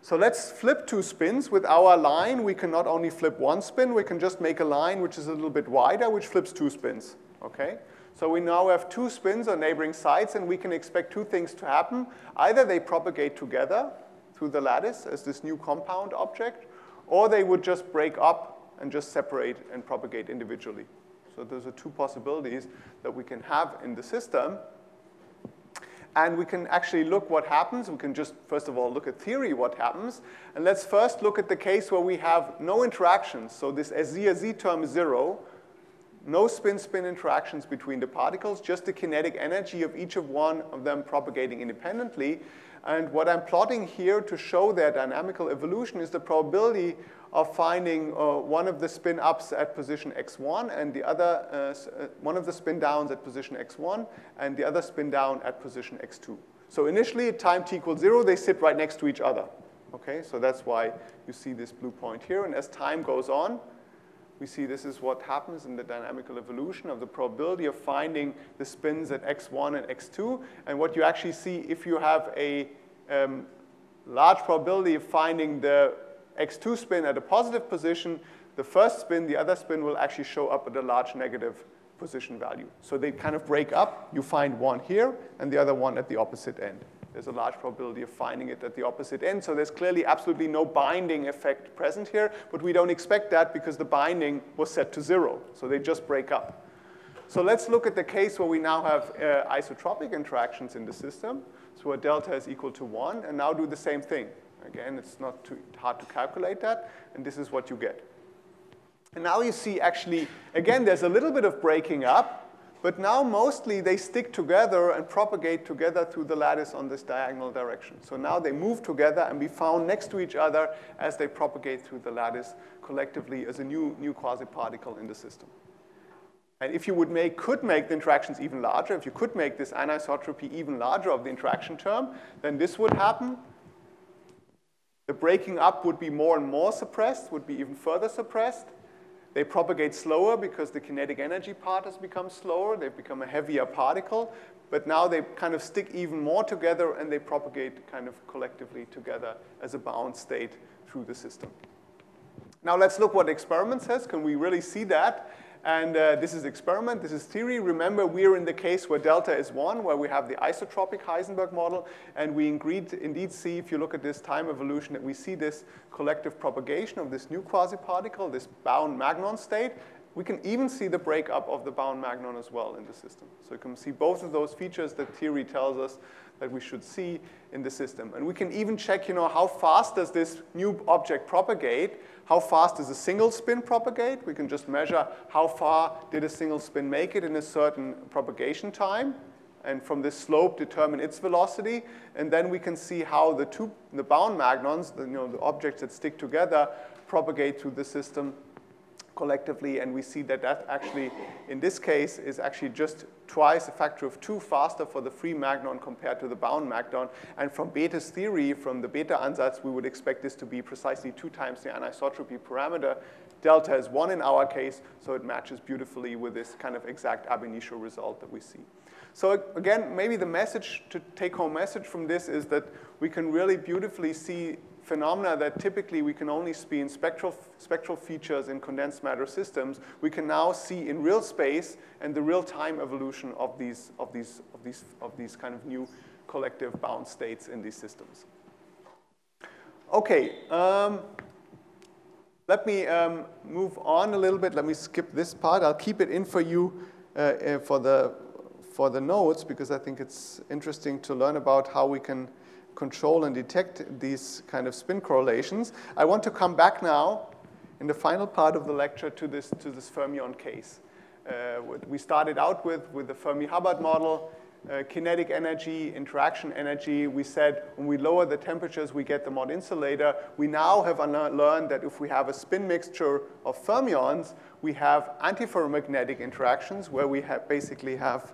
So let's flip two spins. With our line, we can not only flip one spin, we can just make a line which is a little bit wider, which flips two spins, okay? So we now have two spins on neighboring sites, and we can expect two things to happen. Either they propagate together through the lattice as this new compound object, or they would just break up and just separate and propagate individually. So those are two possibilities that we can have in the system. And we can actually look what happens. We can just, first of all, look at theory what happens. And let's first look at the case where we have no interactions. So this SZ-Z term is zero no spin-spin interactions between the particles, just the kinetic energy of each of one of them propagating independently. And what I'm plotting here to show their dynamical evolution is the probability of finding uh, one of the spin ups at position x1 and the other, uh, uh, one of the spin downs at position x1 and the other spin down at position x2. So initially at time t equals zero, they sit right next to each other. Okay, so that's why you see this blue point here. And as time goes on, we see this is what happens in the dynamical evolution of the probability of finding the spins at x1 and x2. And what you actually see if you have a um, large probability of finding the x2 spin at a positive position, the first spin, the other spin will actually show up at a large negative position value. So they kind of break up. You find one here and the other one at the opposite end there's a large probability of finding it at the opposite end. So there's clearly absolutely no binding effect present here, but we don't expect that because the binding was set to zero. So they just break up. So let's look at the case where we now have uh, isotropic interactions in the system. So where delta is equal to 1, and now do the same thing. Again, it's not too hard to calculate that, and this is what you get. And now you see actually, again, there's a little bit of breaking up, but now mostly they stick together and propagate together through the lattice on this diagonal direction. So now they move together and be found next to each other as they propagate through the lattice collectively as a new, new quasi-particle in the system. And if you would make, could make the interactions even larger, if you could make this anisotropy even larger of the interaction term, then this would happen. The breaking up would be more and more suppressed, would be even further suppressed. They propagate slower because the kinetic energy part has become slower. They've become a heavier particle. But now they kind of stick even more together and they propagate kind of collectively together as a bound state through the system. Now let's look what the experiment says. Can we really see that? And uh, this is experiment, this is theory. Remember, we're in the case where delta is 1, where we have the isotropic Heisenberg model. And we indeed, indeed see, if you look at this time evolution, that we see this collective propagation of this new quasi-particle, this bound magnon state. We can even see the breakup of the bound magnon as well in the system. So you can see both of those features that theory tells us that we should see in the system. And we can even check, you know, how fast does this new object propagate? How fast does a single spin propagate? We can just measure how far did a single spin make it in a certain propagation time. And from this slope, determine its velocity. And then we can see how the two, the bound magnons, the, you know, the objects that stick together, propagate through the system collectively, and we see that that actually, in this case, is actually just twice a factor of two faster for the free magnon compared to the bound magnon. And from Bethe's theory, from the Bethe ansatz, we would expect this to be precisely two times the anisotropy parameter. Delta is one in our case, so it matches beautifully with this kind of exact ab initio result that we see. So again, maybe the message, to take home message from this is that we can really beautifully see phenomena that typically we can only see in spectral, spectral features in condensed matter systems, we can now see in real space and the real time evolution of these, of these, of these, of these kind of new collective bound states in these systems. Okay, um, let me um, move on a little bit. Let me skip this part. I'll keep it in for you uh, uh, for, the, for the notes because I think it's interesting to learn about how we can control and detect these kind of spin correlations. I want to come back now in the final part of the lecture to this, to this fermion case. Uh, we started out with, with the Fermi-Hubbard model, uh, kinetic energy, interaction energy. We said when we lower the temperatures, we get the Mott insulator. We now have learned that if we have a spin mixture of fermions, we have antiferromagnetic interactions where we have basically have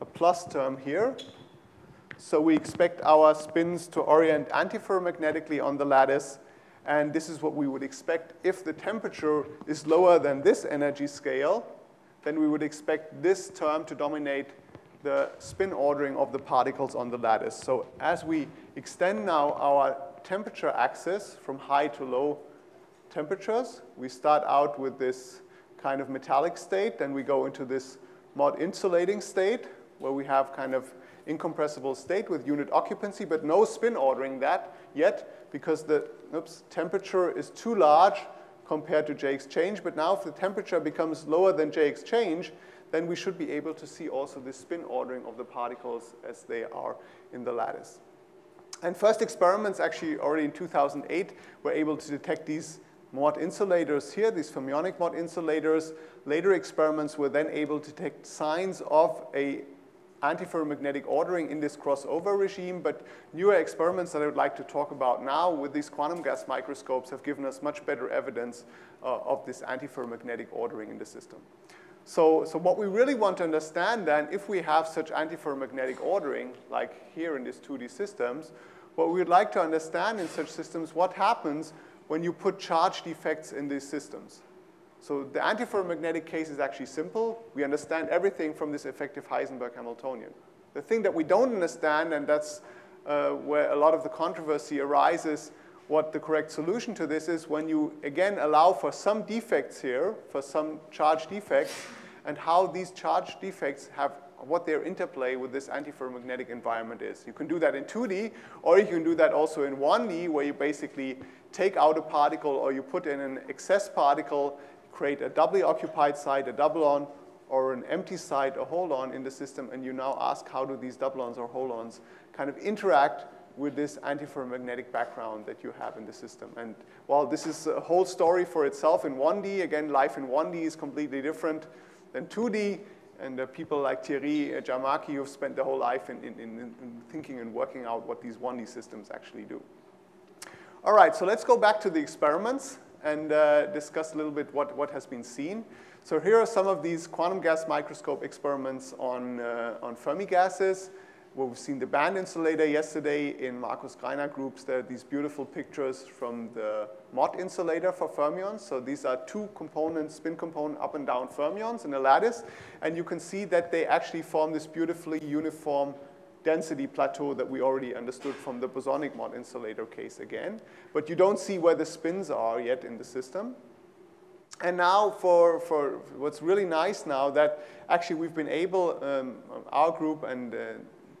a plus term here so we expect our spins to orient antiferromagnetically on the lattice. And this is what we would expect. If the temperature is lower than this energy scale, then we would expect this term to dominate the spin ordering of the particles on the lattice. So as we extend now our temperature axis from high to low temperatures, we start out with this kind of metallic state, then we go into this Mott insulating state, where we have kind of incompressible state with unit occupancy, but no spin ordering that yet because the oops, temperature is too large compared to J exchange. But now if the temperature becomes lower than J exchange, then we should be able to see also the spin ordering of the particles as they are in the lattice. And first experiments actually already in 2008 were able to detect these Mott insulators here, these fermionic Mott insulators. Later experiments were then able to detect signs of a antiferromagnetic ordering in this crossover regime, but newer experiments that I would like to talk about now with these quantum gas microscopes have given us much better evidence uh, of this antiferromagnetic ordering in the system. So, so what we really want to understand then, if we have such antiferromagnetic ordering, like here in these 2D systems, what we would like to understand in such systems, what happens when you put charge defects in these systems. So the antiferromagnetic case is actually simple. We understand everything from this effective Heisenberg Hamiltonian. The thing that we don't understand, and that's uh, where a lot of the controversy arises, what the correct solution to this is when you, again, allow for some defects here, for some charge defects, and how these charge defects have what their interplay with this antiferromagnetic environment is. You can do that in 2D, or you can do that also in 1D, where you basically take out a particle or you put in an excess particle create a doubly occupied site, a doublon, or an empty site, a holon in the system, and you now ask how do these doublons or holons kind of interact with this antiferromagnetic background that you have in the system. And while this is a whole story for itself in 1D, again, life in 1D is completely different than 2D, and uh, people like Thierry uh, Giamarchi who've spent their whole life in, in, in, in thinking and working out what these 1D systems actually do. All right, so let's go back to the experiments. And uh, discuss a little bit what, what has been seen. So here are some of these quantum gas microscope experiments on, uh, on Fermi gases. Well, we've seen the band insulator yesterday in Markus Greiner groups. There are these beautiful pictures from the Mott insulator for fermions. So these are two components, spin component up and down fermions in a lattice. And you can see that they actually form this beautifully uniform density plateau that we already understood from the bosonic Mott insulator case again. But you don't see where the spins are yet in the system. And now for, for what's really nice now that actually we've been able, um, our group and uh,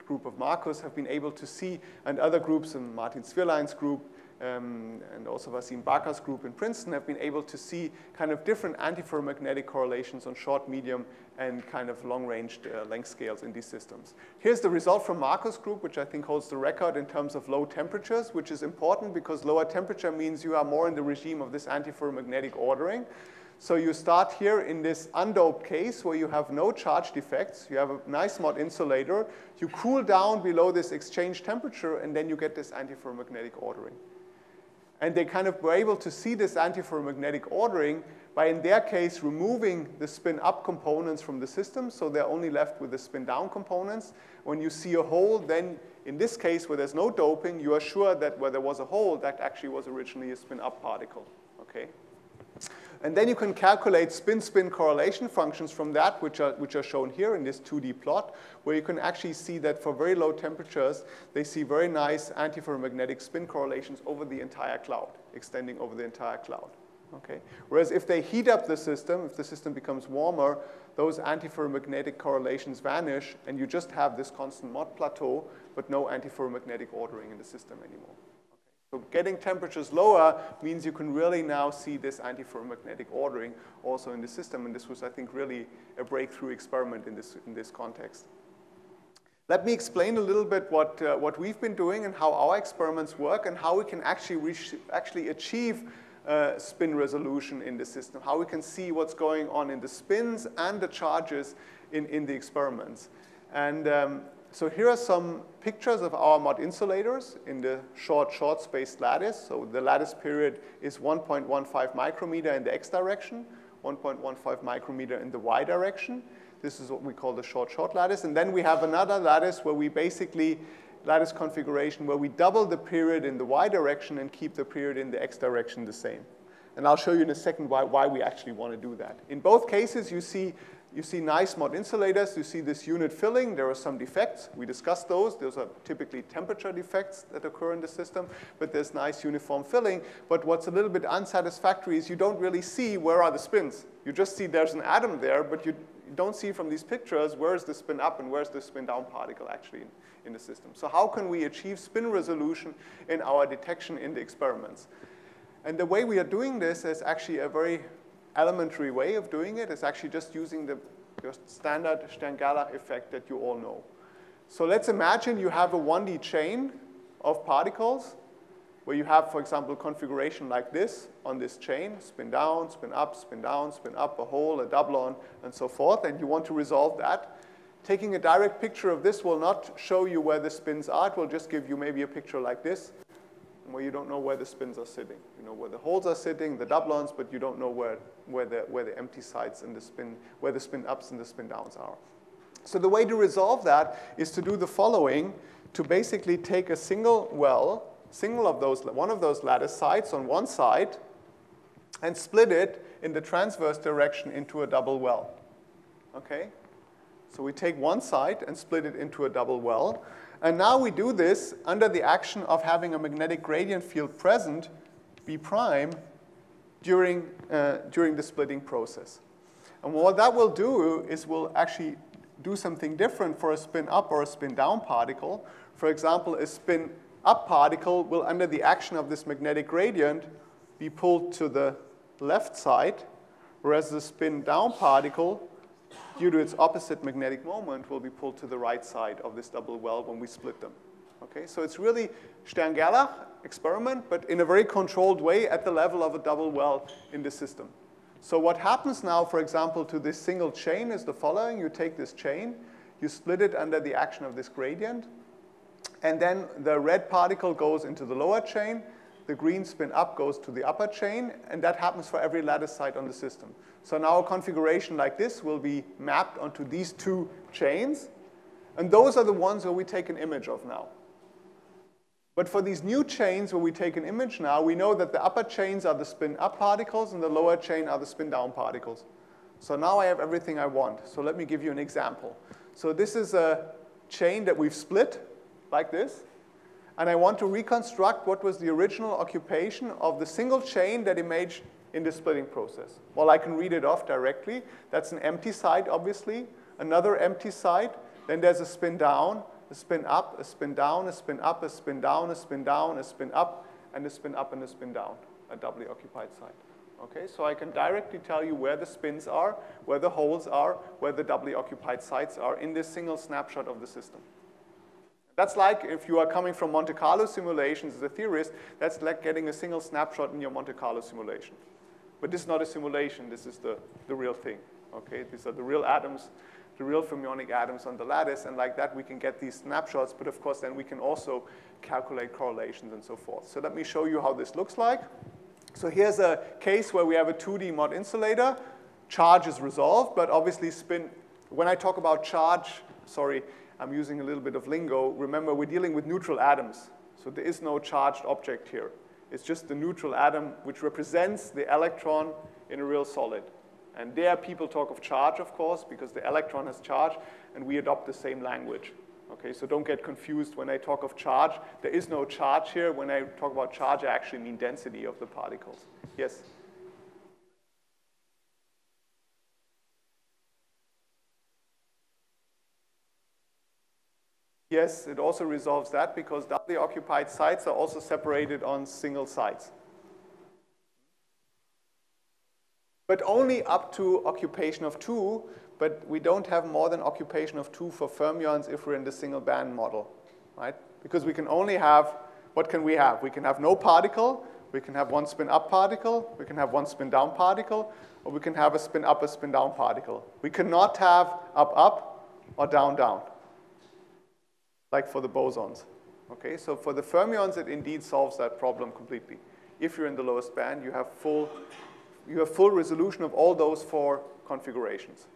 group of Markus have been able to see, and other groups in Martin Zwierlein's group, um, and also Waseem Bakr's group in Princeton have been able to see kind of different antiferromagnetic correlations on short, medium, and kind of long-range uh, length scales in these systems. Here's the result from Markus' group, which I think holds the record in terms of low temperatures, which is important because lower temperature means you are more in the regime of this antiferromagnetic ordering. So you start here in this undoped case where you have no charge defects. You have a nice Mott insulator. You cool down below this exchange temperature, and then you get this antiferromagnetic ordering. And they kind of were able to see this antiferromagnetic ordering by, in their case, removing the spin-up components from the system, so they're only left with the spin-down components. When you see a hole, then in this case, where there's no doping, you are sure that where there was a hole, that actually was originally a spin-up particle, okay? And then you can calculate spin-spin correlation functions from that, which are, which are shown here in this 2D plot, where you can actually see that for very low temperatures, they see very nice antiferromagnetic spin correlations over the entire cloud, extending over the entire cloud. Okay? Whereas if they heat up the system, if the system becomes warmer, those antiferromagnetic correlations vanish, and you just have this constant Mott plateau, but no antiferromagnetic ordering in the system anymore. So getting temperatures lower means you can really now see this antiferromagnetic ordering also in the system, and this was, I think, really a breakthrough experiment in this, in this context. Let me explain a little bit what, uh, what we've been doing and how our experiments work and how we can actually, reach, actually achieve uh, spin resolution in the system, how we can see what's going on in the spins and the charges in, in the experiments. And um, so here are some pictures of our Mott insulators in the short, short spaced lattice. So the lattice period is 1.15 micrometer in the x direction, 1.15 micrometer in the y direction. This is what we call the short, short lattice. And then we have another lattice where we basically, lattice configuration, where we double the period in the y direction and keep the period in the x direction the same. And I'll show you in a second why, why we actually want to do that. In both cases, you see you see nice Mott insulators. You see this unit filling. There are some defects. We discussed those. Those are typically temperature defects that occur in the system, but there's nice uniform filling. But what's a little bit unsatisfactory is you don't really see where are the spins. You just see there's an atom there, but you don't see from these pictures where is the spin up and where's the spin down particle actually in, in the system. So how can we achieve spin resolution in our detection in the experiments? And the way we are doing this is actually a very elementary way of doing it is actually just using the standard Stern-Gerlach effect that you all know. So let's imagine you have a 1D chain of particles where you have, for example, configuration like this on this chain, spin down, spin up, spin down, spin up, a hole, a doublon, and so forth, and you want to resolve that. Taking a direct picture of this will not show you where the spins are. It will just give you maybe a picture like this where you don't know where the spins are sitting. You know where the holes are sitting, the doublons, but you don't know where, where, the, where the empty sites and the spin, where the spin ups and the spin downs are. So the way to resolve that is to do the following, to basically take a single well, single of those, one of those lattice sites on one side, and split it in the transverse direction into a double well. Okay? So we take one side and split it into a double well. And now we do this under the action of having a magnetic gradient field present, B prime, during, uh, during the splitting process. And what that will do is we'll actually do something different for a spin up or a spin down particle. For example, a spin up particle will, under the action of this magnetic gradient, be pulled to the left side, whereas the spin down particle due to its opposite magnetic moment, will be pulled to the right side of this double well when we split them. Okay, so it's really Stern-Gerlach experiment, but in a very controlled way at the level of a double well in the system. So what happens now, for example, to this single chain is the following. You take this chain, you split it under the action of this gradient, and then the red particle goes into the lower chain, the green spin up goes to the upper chain, and that happens for every lattice site on the system. So now a configuration like this will be mapped onto these two chains, and those are the ones where we take an image of now. But for these new chains where we take an image now, we know that the upper chains are the spin up particles and the lower chain are the spin down particles. So now I have everything I want. So let me give you an example. So this is a chain that we've split like this. And I want to reconstruct what was the original occupation of the single chain that emerged in the splitting process. Well, I can read it off directly. That's an empty site, obviously. Another empty site. Then there's a spin down a spin up, a spin down, a spin up, a spin down, a spin down, a spin up, and a spin up and a spin down, a doubly occupied site. Okay, so I can directly tell you where the spins are, where the holes are, where the doubly occupied sites are in this single snapshot of the system. That's like if you are coming from Monte Carlo simulations as a theorist, that's like getting a single snapshot in your Monte Carlo simulation. But this is not a simulation, this is the, the real thing. Okay, these are the real atoms the real fermionic atoms on the lattice, and like that we can get these snapshots, but of course then we can also calculate correlations and so forth. So let me show you how this looks like. So here's a case where we have a 2D Mott insulator. Charge is resolved, but obviously spin, when I talk about charge, sorry, I'm using a little bit of lingo. Remember, we're dealing with neutral atoms. So there is no charged object here. It's just the neutral atom, which represents the electron in a real solid. And there people talk of charge, of course, because the electron has charge, and we adopt the same language. Okay, so don't get confused when I talk of charge. There is no charge here. When I talk about charge, I actually mean density of the particles. Yes? Yes, it also resolves that because doubly occupied sites are also separated on single sites. but only up to occupation of two, but we don't have more than occupation of two for fermions if we're in the single band model, right? Because we can only have, what can we have? We can have no particle, we can have one spin up particle, we can have one spin down particle, or we can have a spin up, a spin down particle. We cannot have up, up, or down, down, like for the bosons. Okay, so for the fermions, it indeed solves that problem completely. If you're in the lowest band, you have full you have full resolution of all those four configurations.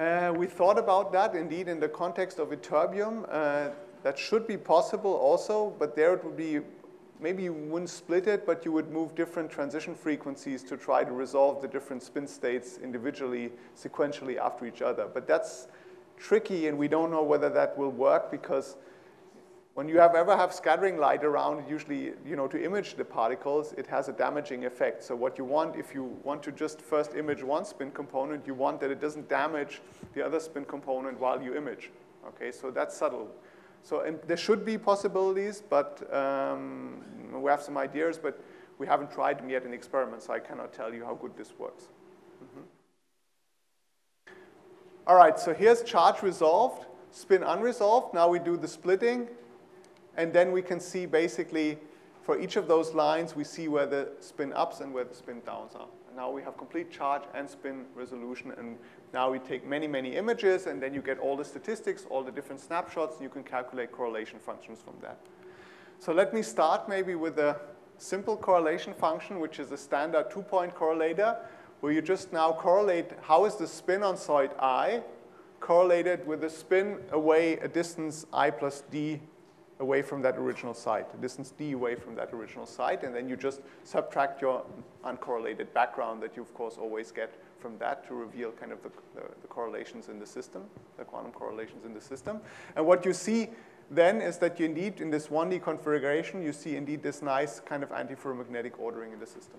Uh, we thought about that indeed in the context of ytterbium. Uh, that should be possible also, but there it would be, maybe you wouldn't split it, but you would move different transition frequencies to try to resolve the different spin states individually, sequentially after each other. But that's, tricky and we don't know whether that will work because when you have ever have scattering light around, usually, you know, to image the particles, it has a damaging effect. So what you want, if you want to just first image one spin component, you want that it doesn't damage the other spin component while you image. Okay, so that's subtle. So and there should be possibilities, but um, we have some ideas, but we haven't tried them yet in experiments, so I cannot tell you how good this works. Mm -hmm. All right, so here's charge resolved, spin unresolved. Now we do the splitting, and then we can see basically for each of those lines, we see where the spin ups and where the spin downs are. And now we have complete charge and spin resolution, and now we take many, many images, and then you get all the statistics, all the different snapshots, and you can calculate correlation functions from that. So let me start maybe with a simple correlation function, which is a standard two-point correlator where you just now correlate how is the spin on site i correlated with the spin away a distance i plus d away from that original site, a distance d away from that original site, and then you just subtract your uncorrelated background that you, of course, always get from that to reveal kind of the, the, the correlations in the system, the quantum correlations in the system. And what you see then is that you indeed, in this 1D configuration, you see indeed this nice kind of antiferromagnetic ordering in the system.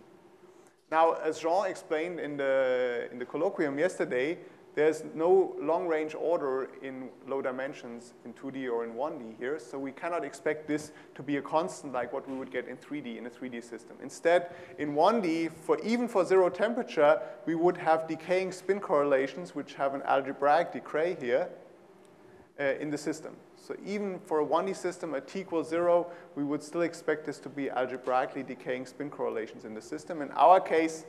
Now, as Jean explained in the, in the colloquium yesterday, there's no long-range order in low dimensions in 2D or in 1D here, so we cannot expect this to be a constant like what we would get in 3D, in a 3D system. Instead, in 1D, for even for zero temperature, we would have decaying spin correlations, which have an algebraic decay here uh, in the system. So even for a 1D system at t equals zero, we would still expect this to be algebraically decaying spin correlations in the system. In our case,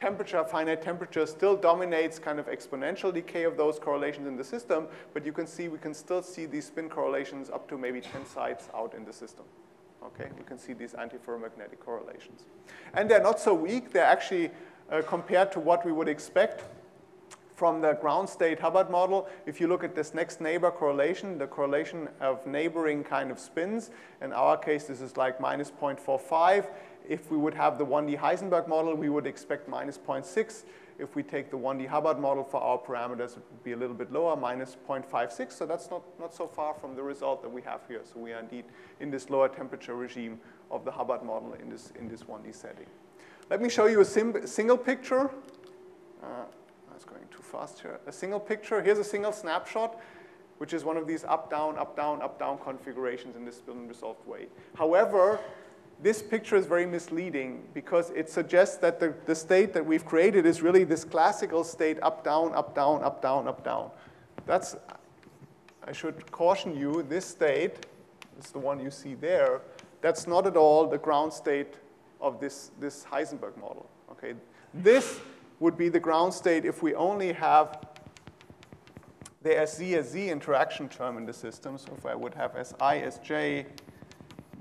temperature, finite temperature still dominates kind of exponential decay of those correlations in the system, but you can see we can still see these spin correlations up to maybe 10 sites out in the system. Okay, you can see these antiferromagnetic correlations. And they're not so weak, they're actually uh, compared to what we would expect from the ground state Hubbard model, if you look at this next neighbor correlation, the correlation of neighboring kind of spins, in our case, this is like minus 0.45. If we would have the 1D Heisenberg model, we would expect minus 0.6. If we take the 1D Hubbard model for our parameters, it would be a little bit lower, minus 0.56. So that's not, not so far from the result that we have here. So we are indeed in this lower temperature regime of the Hubbard model in this, in this 1D setting. Let me show you a single picture. Uh, going too fast here. A single picture, here's a single snapshot, which is one of these up, down, up, down, up, down configurations in this spin resolved way. However, this picture is very misleading because it suggests that the, the state that we've created is really this classical state up, down, up, down, up, down, up, down. That's, I should caution you, this state, is the one you see there, that's not at all the ground state of this, this Heisenberg model. Okay, This would be the ground state if we only have the SZ as Z interaction term in the system. So if I would have SI as J,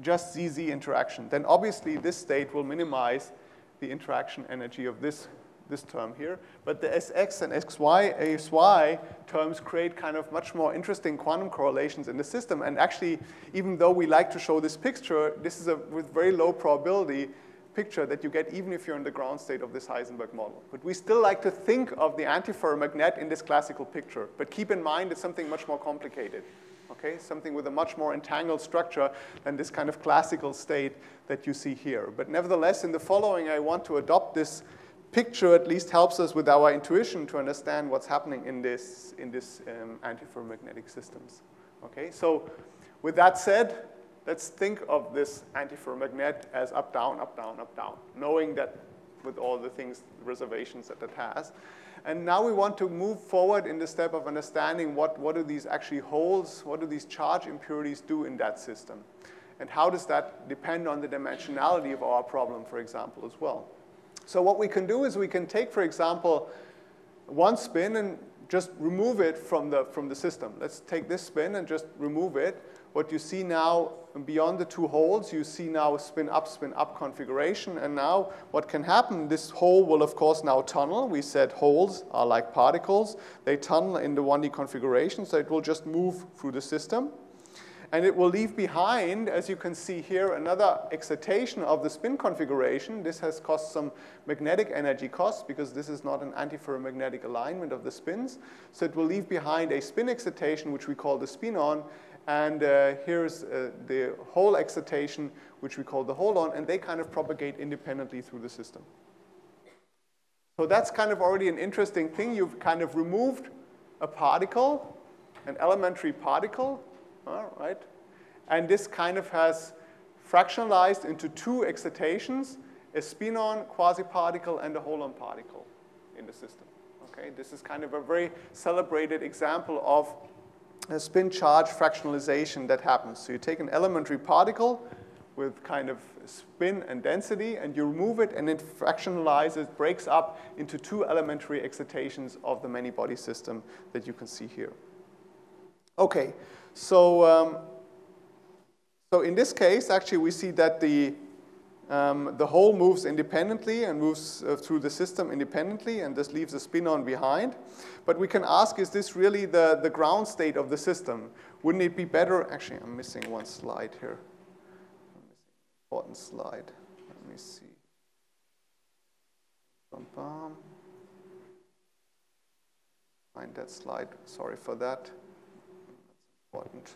just ZZ interaction, then obviously this state will minimize the interaction energy of this, this term here. But the SX and XY, ASY terms create kind of much more interesting quantum correlations in the system. And actually, even though we like to show this picture, this is a, with very low probability picture that you get even if you're in the ground state of this Heisenberg model. But we still like to think of the antiferromagnet in this classical picture. But keep in mind it's something much more complicated. Okay, something with a much more entangled structure than this kind of classical state that you see here. But nevertheless, in the following, I want to adopt this picture at least helps us with our intuition to understand what's happening in this, in this um, antiferromagnetic systems. Okay, so with that said, let's think of this antiferromagnet as up, down, up, down, up, down, knowing that with all the things, reservations that it has. And now we want to move forward in the step of understanding what, what do these actually holes, what do these charge impurities do in that system? And how does that depend on the dimensionality of our problem, for example, as well? So what we can do is we can take, for example, one spin and just remove it from the, from the system. Let's take this spin and just remove it what you see now beyond the two holes, you see now a spin up, spin up configuration. And now what can happen, this hole will of course now tunnel. We said holes are like particles. They tunnel in the 1D configuration, so it will just move through the system. And it will leave behind, as you can see here, another excitation of the spin configuration. This has cost some magnetic energy costs because this is not an antiferromagnetic alignment of the spins. So it will leave behind a spin excitation, which we call the spinon, and uh, here's uh, the hole excitation, which we call the holon, and they kind of propagate independently through the system. So that's kind of already an interesting thing. You've kind of removed a particle, an elementary particle, right? And this kind of has fractionalized into two excitations, a spinon quasi-particle and a holon particle in the system. Okay, this is kind of a very celebrated example of a spin charge fractionalization that happens. So you take an elementary particle with kind of spin and density, and you remove it, and it fractionalizes, breaks up into two elementary excitations of the many-body system that you can see here. Okay, so, um, so in this case, actually, we see that the um, the hole moves independently and moves uh, through the system independently, and this leaves a spinon behind. But we can ask, is this really the, the ground state of the system? Wouldn't it be better? Actually, I'm missing one slide here. Important slide. Let me see. Find that slide. Sorry for that. That's important.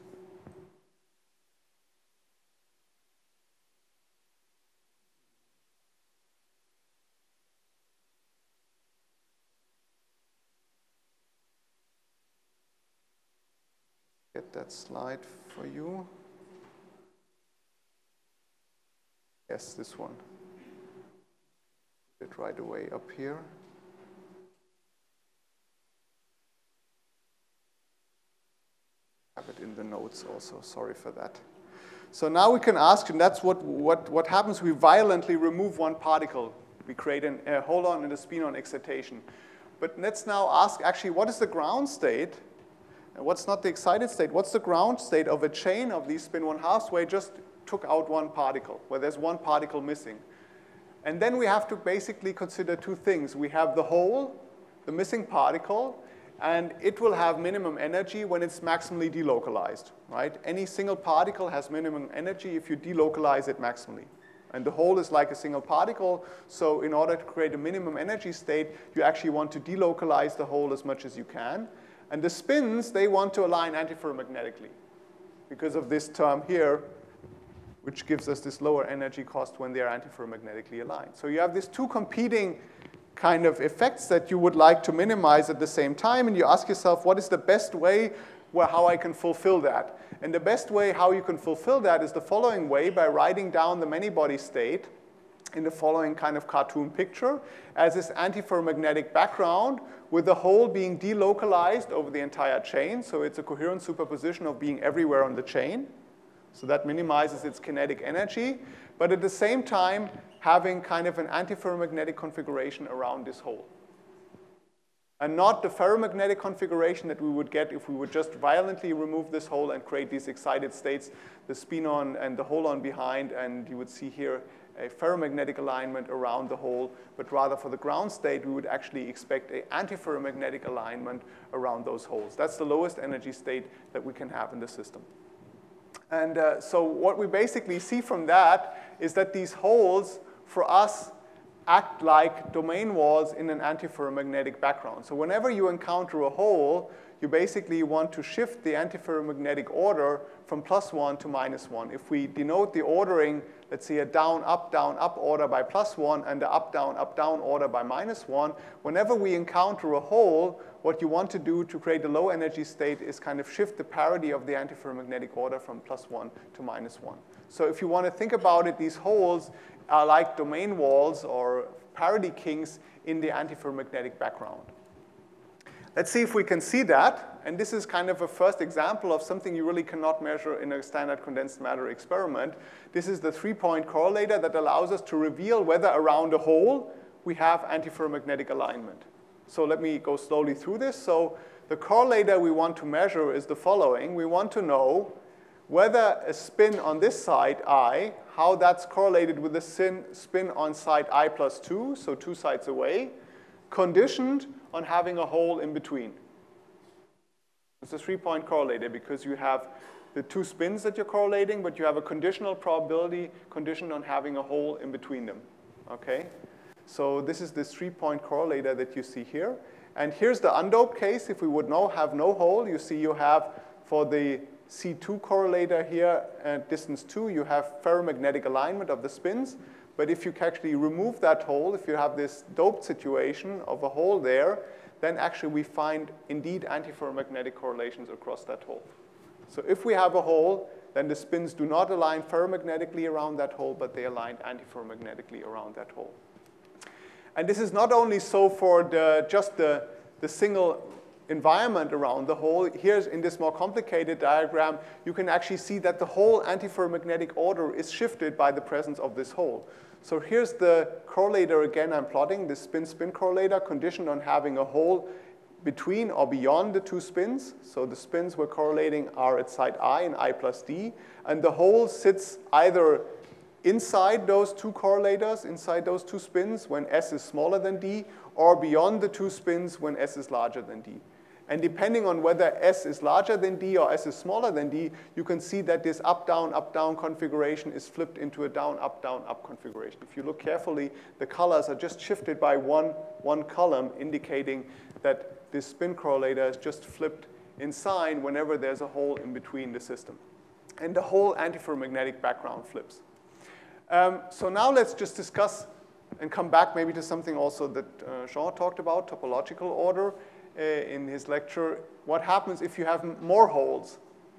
Get that slide for you. Yes, this one. Put it right away up here. Have it in the notes also, sorry for that. So now we can ask, and that's what, what, what happens, we violently remove one particle. We create an, a holon and a spinon excitation. But let's now ask, actually, what is the ground state? And what's not the excited state? What's the ground state of a chain of these spin one halves where I just took out one particle, where there's one particle missing? And then we have to basically consider two things. We have the hole, the missing particle, and it will have minimum energy when it's maximally delocalized, right? Any single particle has minimum energy if you delocalize it maximally. And the hole is like a single particle, so in order to create a minimum energy state, you actually want to delocalize the hole as much as you can. And the spins, they want to align antiferromagnetically because of this term here, which gives us this lower energy cost when they are antiferromagnetically aligned. So you have these two competing kind of effects that you would like to minimize at the same time, and you ask yourself, what is the best way where how I can fulfill that? And the best way how you can fulfill that is the following way, by writing down the many-body state in the following kind of cartoon picture as this antiferromagnetic background with the hole being delocalized over the entire chain. So it's a coherent superposition of being everywhere on the chain. So that minimizes its kinetic energy. But at the same time, having kind of an antiferromagnetic configuration around this hole. And not the ferromagnetic configuration that we would get if we would just violently remove this hole and create these excited states, the spinon and the holon behind, and you would see here a ferromagnetic alignment around the hole, but rather for the ground state, we would actually expect a antiferromagnetic alignment around those holes. That's the lowest energy state that we can have in the system. And uh, so what we basically see from that is that these holes for us, act like domain walls in an antiferromagnetic background. So whenever you encounter a hole, you basically want to shift the antiferromagnetic order from plus one to minus one. If we denote the ordering, let's say a down, up, down, up order by plus one and the up, down, up, down order by minus one, whenever we encounter a hole, what you want to do to create a low energy state is kind of shift the parity of the antiferromagnetic order from plus one to minus one. So if you want to think about it, these holes are like domain walls or parity kinks in the antiferromagnetic background. Let's see if we can see that. And this is kind of a first example of something you really cannot measure in a standard condensed matter experiment. This is the three-point correlator that allows us to reveal whether around a hole we have antiferromagnetic alignment. So let me go slowly through this. So the correlator we want to measure is the following. We want to know whether a spin on this side, i, how that's correlated with the spin on side i plus 2, so two sides away, conditioned on having a hole in between. It's a three-point correlator because you have the two spins that you're correlating, but you have a conditional probability conditioned on having a hole in between them, okay? So this is this three-point correlator that you see here. And here's the undoped case. If we would know, have no hole, you see you have for the C2 correlator here at distance 2, you have ferromagnetic alignment of the spins. But if you actually remove that hole, if you have this doped situation of a hole there, then actually we find indeed antiferromagnetic correlations across that hole. So if we have a hole, then the spins do not align ferromagnetically around that hole, but they align antiferromagnetically around that hole. And this is not only so for the, just the, the single environment around the hole, here's in this more complicated diagram, you can actually see that the whole antiferromagnetic order is shifted by the presence of this hole. So here's the correlator again I'm plotting, the spin-spin correlator conditioned on having a hole between or beyond the two spins. So the spins we're correlating are at site i and i plus d. And the hole sits either inside those two correlators, inside those two spins when s is smaller than d, or beyond the two spins when s is larger than d. And depending on whether S is larger than D or S is smaller than D, you can see that this up-down, up-down configuration is flipped into a down, up, down, up configuration. If you look carefully, the colors are just shifted by one, one column, indicating that this spin correlator is just flipped in sign whenever there's a hole in between the system. And the whole antiferromagnetic background flips. Um, so now let's just discuss and come back maybe to something also that uh, Jean talked about, topological order. Uh, in his lecture, what happens if you have more holes.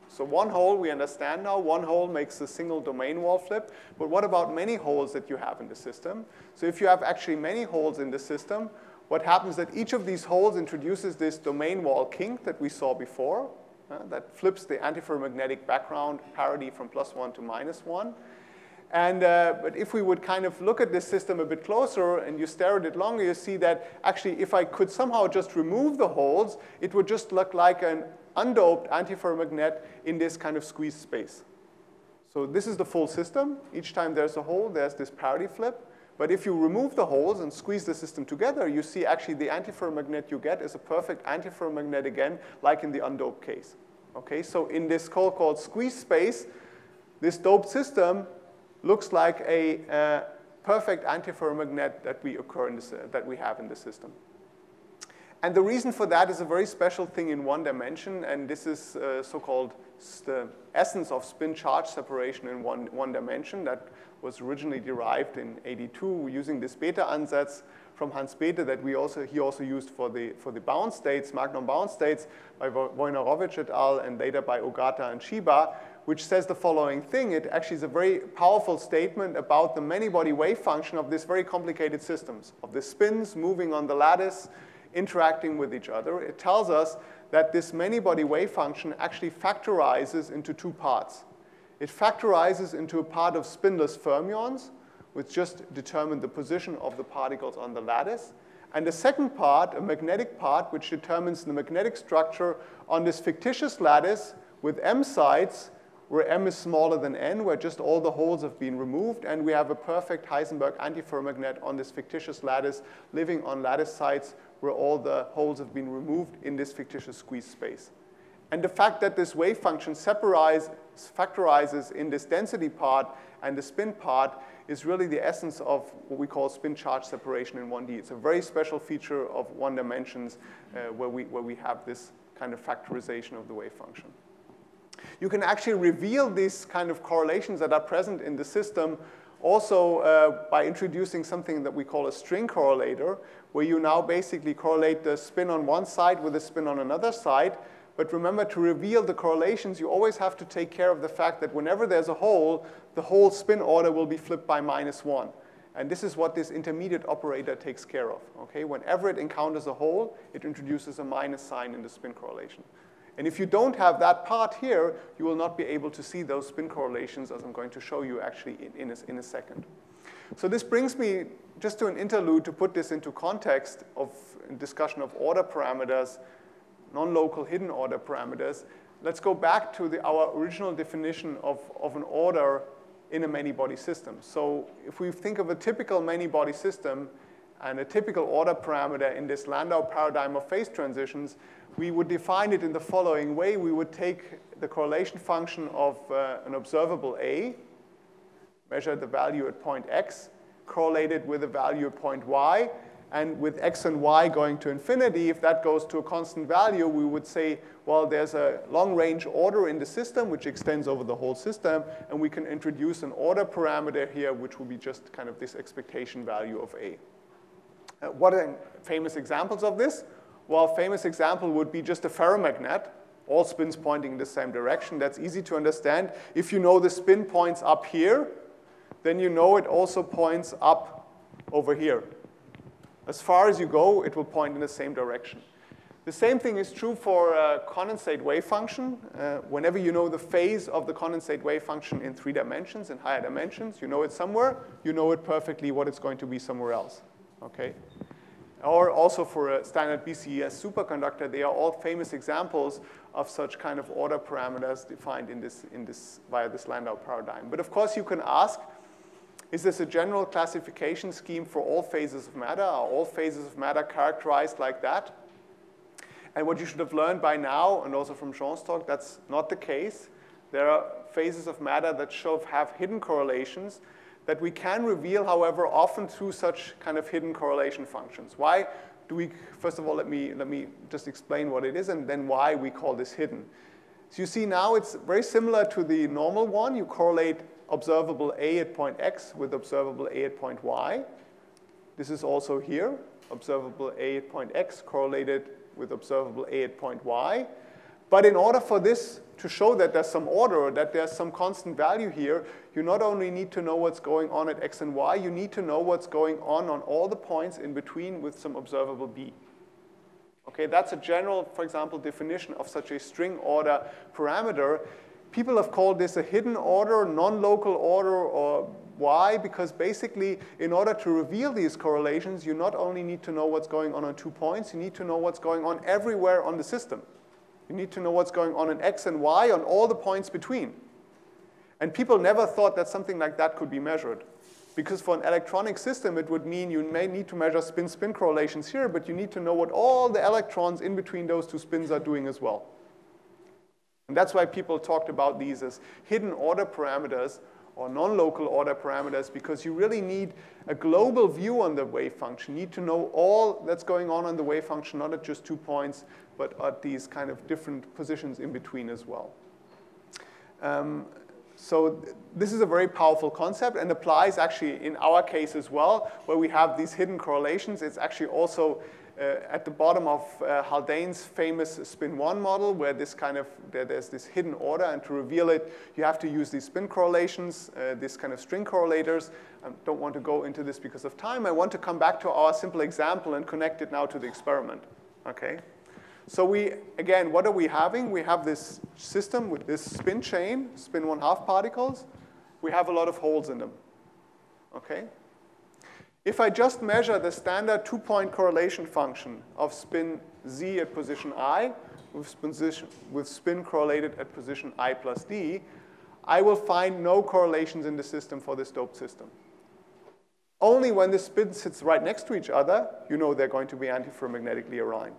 So one hole, we understand now, one hole makes a single domain wall flip, but what about many holes that you have in the system? So if you have actually many holes in the system, what happens that each of these holes introduces this domain wall kink that we saw before, uh, that flips the antiferromagnetic background parity from plus one to minus one. And, uh, but if we would kind of look at this system a bit closer and you stare at it longer, you see that actually if I could somehow just remove the holes, it would just look like an undoped antiferromagnet in this kind of squeezed space. So this is the full system. Each time there's a hole, there's this parity flip. But if you remove the holes and squeeze the system together, you see actually the antiferromagnet you get is a perfect antiferromagnet again, like in the undoped case. Okay, so in this so-called squeeze space, this doped system looks like a uh, perfect antiferromagnet that we occur in this, uh, that we have in the system. And the reason for that is a very special thing in one dimension, and this is uh, so-called the essence of spin charge separation in one, one dimension that was originally derived in 82 using this Bethe ansatz from Hans Bethe that we also, he also used for the, for the bound states, magnon bound states by Woynarovich et al. and later by Ogata and Shiba, which says the following thing. It actually is a very powerful statement about the many-body wave function of these very complicated systems, of the spins moving on the lattice, interacting with each other. It tells us that this many-body wave function actually factorizes into two parts. It factorizes into a part of spinless fermions, which just determine the position of the particles on the lattice. And the second part, a magnetic part, which determines the magnetic structure on this fictitious lattice with m sites where m is smaller than n, where just all the holes have been removed, and we have a perfect Heisenberg antiferromagnet on this fictitious lattice living on lattice sites where all the holes have been removed in this fictitious squeeze space. And the fact that this wave function factorizes in this density part and the spin part is really the essence of what we call spin charge separation in 1D. It's a very special feature of one dimensions uh, where, we, where we have this kind of factorization of the wave function. You can actually reveal these kind of correlations that are present in the system also uh, by introducing something that we call a string correlator, where you now basically correlate the spin on one side with the spin on another side. But remember, to reveal the correlations, you always have to take care of the fact that whenever there's a hole, the whole spin order will be flipped by minus one. And this is what this intermediate operator takes care of. Okay? Whenever it encounters a hole, it introduces a minus sign in the spin correlation. And if you don't have that part here, you will not be able to see those spin correlations, as I'm going to show you actually in, in, a, in a second. So this brings me just to an interlude to put this into context of discussion of order parameters, non-local hidden order parameters. Let's go back to the, our original definition of, of an order in a many-body system. So if we think of a typical many-body system and a typical order parameter in this Landau paradigm of phase transitions, we would define it in the following way. We would take the correlation function of uh, an observable A, measure the value at point x, correlate it with a value at point y, and with x and y going to infinity, if that goes to a constant value, we would say, well, there's a long-range order in the system, which extends over the whole system, and we can introduce an order parameter here, which will be just kind of this expectation value of A. Uh, what are famous examples of this? Well, a famous example would be just a ferromagnet, all spins pointing in the same direction. That's easy to understand. If you know the spin points up here, then you know it also points up over here. As far as you go, it will point in the same direction. The same thing is true for a condensate wave function. Uh, whenever you know the phase of the condensate wave function in three dimensions, in higher dimensions, you know it somewhere, you know it perfectly what it's going to be somewhere else. Okay? Or also for a standard BCS superconductor, they are all famous examples of such kind of order parameters defined in this, in this, via this Landau paradigm. But of course, you can ask, is this a general classification scheme for all phases of matter? Are all phases of matter characterized like that? And what you should have learned by now, and also from Jean's talk, that's not the case. There are phases of matter that show have hidden correlations, that we can reveal, however, often through such kind of hidden correlation functions. Why do we, first of all, let me, let me just explain what it is and then why we call this hidden. So you see now it's very similar to the normal one. You correlate observable A at point X with observable A at point Y. This is also here, observable A at point X correlated with observable A at point Y. But in order for this to show that there's some order or that there's some constant value here, you not only need to know what's going on at x and y, you need to know what's going on on all the points in between with some observable b. Okay, that's a general, for example, definition of such a string order parameter. People have called this a hidden order, non-local order, or Why? Because basically, in order to reveal these correlations, you not only need to know what's going on on two points, you need to know what's going on everywhere on the system. You need to know what's going on in x and y on all the points between. And people never thought that something like that could be measured. Because for an electronic system, it would mean you may need to measure spin-spin correlations here, but you need to know what all the electrons in between those two spins are doing as well. And that's why people talked about these as hidden order parameters or non-local order parameters because you really need a global view on the wave function. You need to know all that's going on on the wave function, not at just two points, but at these kind of different positions in between as well. Um, so this is a very powerful concept and applies actually in our case as well, where we have these hidden correlations. It's actually also at the bottom of uh, Haldane's famous spin one model, where this kind of, there, there's this hidden order, and to reveal it, you have to use these spin correlations, uh, these kind of string correlators. I don't want to go into this because of time. I want to come back to our simple example and connect it now to the experiment, okay? So we, again, what are we having? We have this system with this spin chain, spin one half particles. We have a lot of holes in them, okay? If I just measure the standard two-point correlation function of spin z at position i with, with spin correlated at position i plus d, I will find no correlations in the system for this doped system. Only when the spin sits right next to each other, you know they're going to be antiferromagnetically aligned.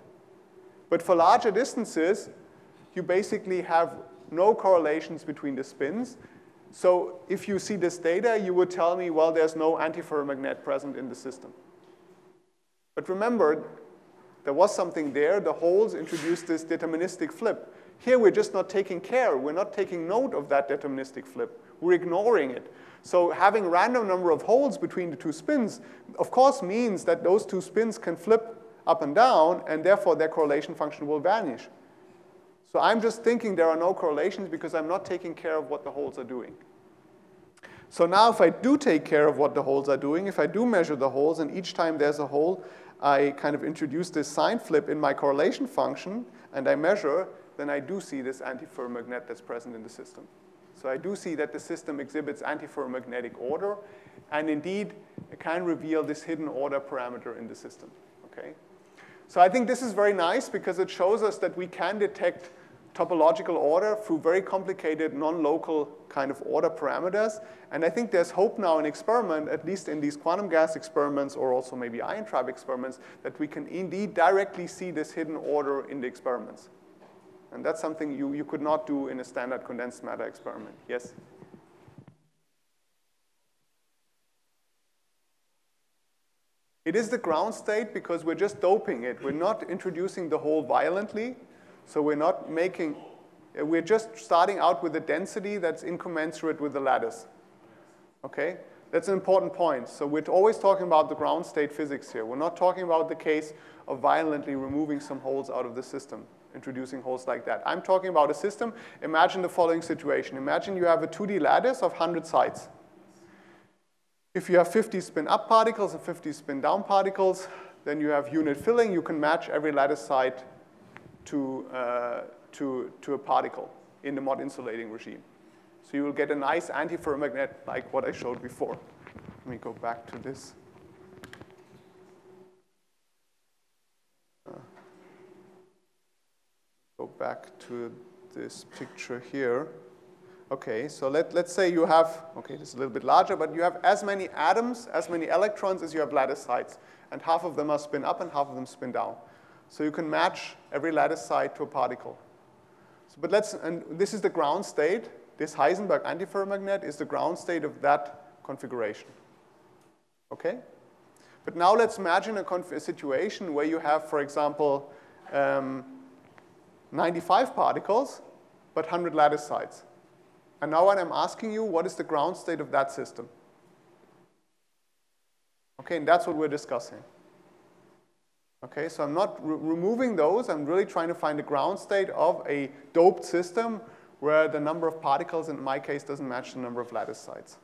But for larger distances, you basically have no correlations between the spins, so if you see this data, you would tell me, well, there's no antiferromagnet present in the system. But remember, there was something there. The holes introduced this deterministic flip. Here, we're just not taking care. We're not taking note of that deterministic flip. We're ignoring it. So having random number of holes between the two spins, of course, means that those two spins can flip up and down, and therefore their correlation function will vanish. So I'm just thinking there are no correlations because I'm not taking care of what the holes are doing. So now if I do take care of what the holes are doing, if I do measure the holes, and each time there's a hole, I kind of introduce this sign flip in my correlation function, and I measure, then I do see this antiferromagnet that's present in the system. So I do see that the system exhibits antiferromagnetic order, and indeed, it can reveal this hidden order parameter in the system, okay? So I think this is very nice because it shows us that we can detect topological order through very complicated non-local kind of order parameters. And I think there's hope now in experiment, at least in these quantum gas experiments or also maybe ion trap experiments, that we can indeed directly see this hidden order in the experiments. And that's something you, you could not do in a standard condensed matter experiment. Yes? It is the ground state because we're just doping it. We're not introducing the hole violently. So we're not making, uh, we're just starting out with a density that's incommensurate with the lattice. Okay? That's an important point. So we're always talking about the ground state physics here. We're not talking about the case of violently removing some holes out of the system, introducing holes like that. I'm talking about a system. Imagine the following situation. Imagine you have a 2D lattice of 100 sites. If you have 50 spin up particles and 50 spin down particles, then you have unit filling. You can match every lattice site to, uh, to, to a particle in the Mott insulating regime. So you will get a nice antiferromagnet like what I showed before. Let me go back to this. Uh, go back to this picture here. Okay, so let, let's say you have, okay, this is a little bit larger, but you have as many atoms, as many electrons as you have lattice sites, and half of them are spin up and half of them spin down. So you can match every lattice site to a particle. So, but let's, and this is the ground state. This Heisenberg antiferromagnet is the ground state of that configuration. Okay? But now let's imagine a, a situation where you have, for example, um, 95 particles, but 100 lattice sites. And now I'm asking you, what is the ground state of that system? Okay, and that's what we're discussing. Okay, so I'm not re removing those. I'm really trying to find the ground state of a doped system where the number of particles, in my case, doesn't match the number of lattice sites.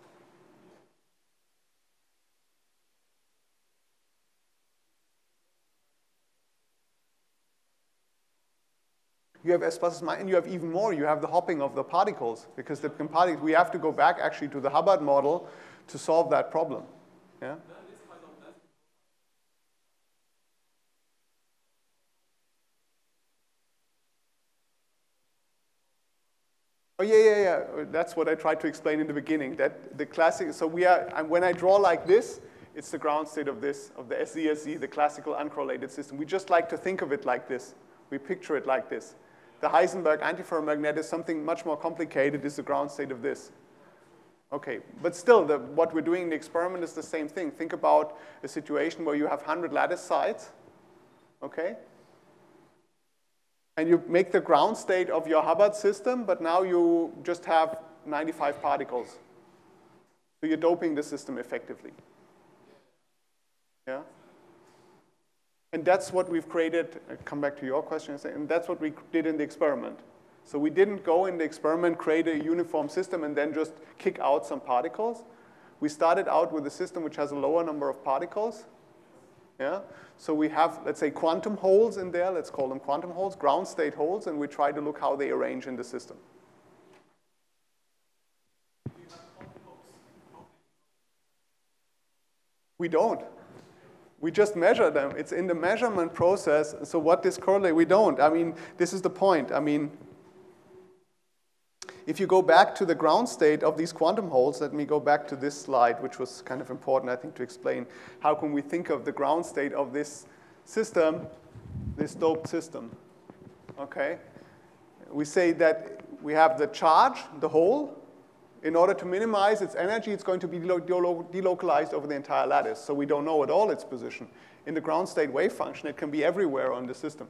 You have S plus and you have even more. You have the hopping of the particles because the particles, we have to go back actually to the Hubbard model to solve that problem. Yeah? Oh yeah, yeah, yeah. That's what I tried to explain in the beginning. That the classic. So we are. When I draw like this, it's the ground state of this of the SZSE, the classical uncorrelated system. We just like to think of it like this. We picture it like this. The Heisenberg antiferromagnet is something much more complicated. Is the ground state of this. Okay, but still, the, what we're doing in the experiment is the same thing. Think about a situation where you have 100 lattice sites, okay? And you make the ground state of your Hubbard system, but now you just have 95 particles. So you're doping the system effectively. Yeah? And that's what we've created, I come back to your question, and that's what we did in the experiment. So we didn't go in the experiment, create a uniform system, and then just kick out some particles. We started out with a system which has a lower number of particles, yeah? So we have, let's say, quantum holes in there. Let's call them quantum holes, ground state holes, and we try to look how they arrange in the system. We don't. We just measure them. It's in the measurement process. So what this correlate? We don't. I mean, this is the point. I mean, if you go back to the ground state of these quantum holes, let me go back to this slide, which was kind of important, I think, to explain how can we think of the ground state of this system, this doped system, okay? We say that we have the charge, the hole. In order to minimize its energy, it's going to be delocalized over the entire lattice, so we don't know at all its position. In the ground state wave function, it can be everywhere on the system.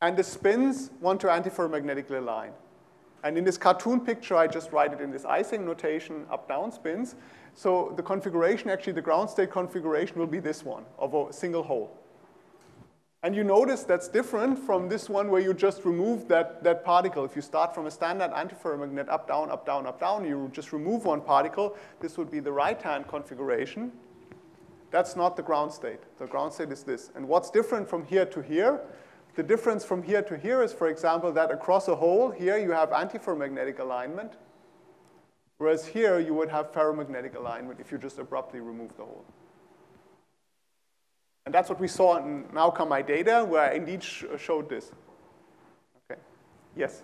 And the spins want to antiferromagnetically align. And in this cartoon picture, I just write it in this Ising notation, up-down spins. So the configuration, actually the ground state configuration will be this one of a single hole. And you notice that's different from this one where you just remove that, that particle. If you start from a standard antiferromagnet up, down, up, down, up, down, you just remove one particle. This would be the right-hand configuration. That's not the ground state. The ground state is this. And what's different from here to here the difference from here to here is, for example, that across a hole, here you have antiferromagnetic alignment, whereas here you would have ferromagnetic alignment if you just abruptly remove the hole. And that's what we saw in now come my data, where I indeed sh showed this. Okay, yes?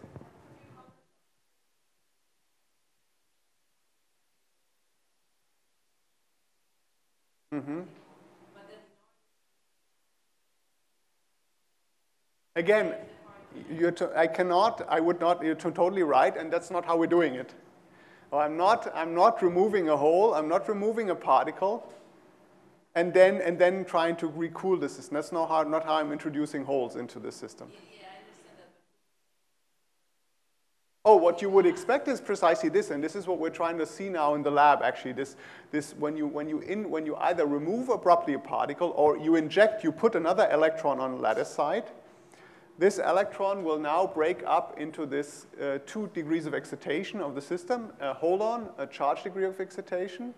Mm-hmm. Again, I cannot, I would not, you're totally right, and that's not how we're doing it. I'm not, I'm not removing a hole, I'm not removing a particle, and then, and then trying to recool the system. That's not how, not how I'm introducing holes into the system. Oh, what you would expect is precisely this, and this is what we're trying to see now in the lab, actually. This, this when, you, when, you in, when you either remove abruptly a particle or you inject, you put another electron on the lattice side, this electron will now break up into this uh, two degrees of excitation of the system, a holon, a charge degree of excitation,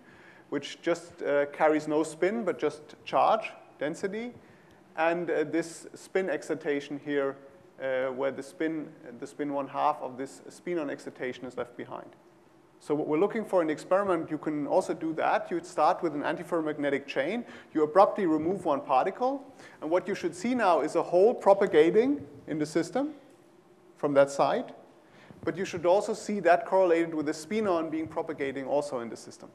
which just uh, carries no spin, but just charge density, and uh, this spin excitation here, uh, where the spin, the spin one half of this spinon excitation is left behind. So what we're looking for in the experiment, you can also do that. You start with an antiferromagnetic chain. You abruptly remove one particle. And what you should see now is a hole propagating in the system from that side. But you should also see that correlated with a spinon being propagating also in the system.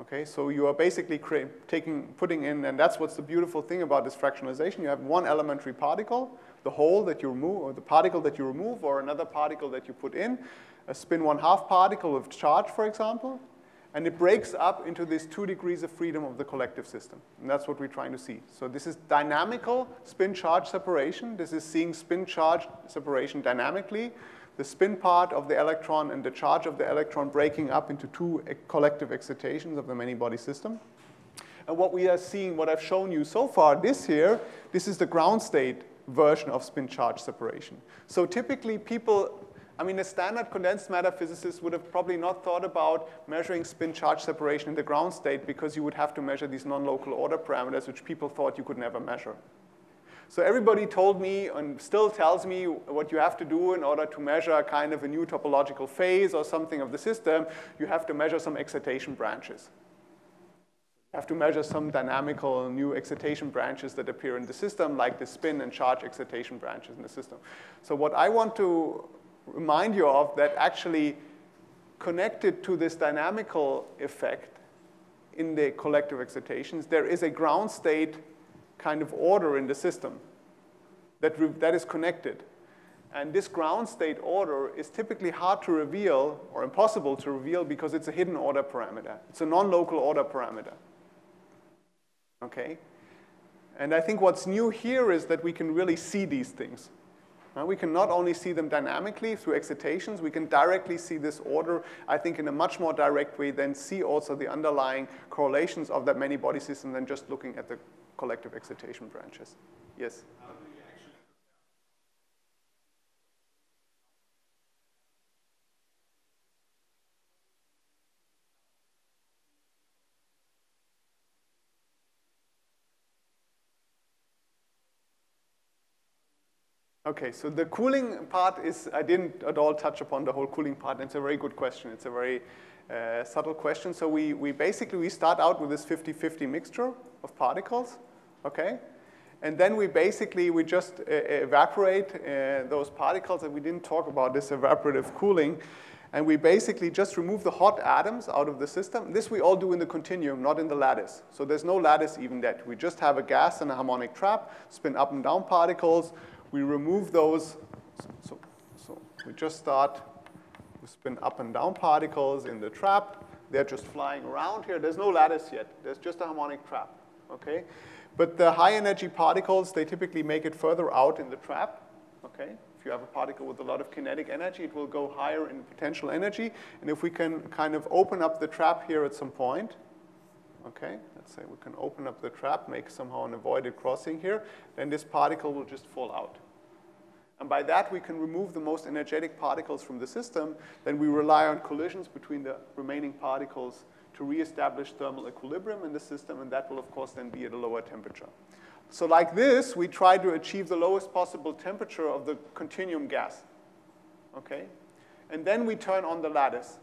Okay, so you are basically taking, putting in, and that's what's the beautiful thing about this fractionalization. You have one elementary particle, the hole that you remove, or the particle that you remove, or another particle that you put in, a spin one half particle of charge, for example, and it breaks up into these two degrees of freedom of the collective system. And that's what we're trying to see. So this is dynamical spin charge separation. This is seeing spin charge separation dynamically. The spin part of the electron and the charge of the electron breaking up into two collective excitations of the many-body system. And what we are seeing, what I've shown you so far, this here, this is the ground state version of spin charge separation. So typically people I mean, a standard condensed matter physicist would have probably not thought about measuring spin charge separation in the ground state because you would have to measure these non-local order parameters, which people thought you could never measure. So everybody told me and still tells me what you have to do in order to measure kind of a new topological phase or something of the system. You have to measure some excitation branches. You have to measure some dynamical new excitation branches that appear in the system, like the spin and charge excitation branches in the system. So what I want to remind you of that actually connected to this dynamical effect in the collective excitations, there is a ground state kind of order in the system that, that is connected. And this ground state order is typically hard to reveal or impossible to reveal because it's a hidden order parameter. It's a non-local order parameter. Okay? And I think what's new here is that we can really see these things. We can not only see them dynamically through excitations, we can directly see this order, I think, in a much more direct way than see also the underlying correlations of that many body system than just looking at the collective excitation branches. Yes? Um, Okay, so the cooling part is, I didn't at all touch upon the whole cooling part. It's a very good question. It's a very uh, subtle question. So we, we basically, we start out with this 50-50 mixture of particles, okay? And then we basically, we just uh, evaporate uh, those particles, and we didn't talk about this evaporative cooling. And we basically just remove the hot atoms out of the system. This we all do in the continuum, not in the lattice. So there's no lattice even that. We just have a gas and a harmonic trap, spin up and down particles, we remove those. So, so we just start to spin up and down particles in the trap. They're just flying around here. There's no lattice yet. There's just a harmonic trap, okay? But the high energy particles, they typically make it further out in the trap, okay? If you have a particle with a lot of kinetic energy, it will go higher in potential energy. And if we can kind of open up the trap here at some point, okay, let's say we can open up the trap, make somehow an avoided crossing here, then this particle will just fall out. And by that, we can remove the most energetic particles from the system. Then we rely on collisions between the remaining particles to reestablish thermal equilibrium in the system, and that will, of course, then be at a lower temperature. So like this, we try to achieve the lowest possible temperature of the continuum gas, okay? And then we turn on the lattice.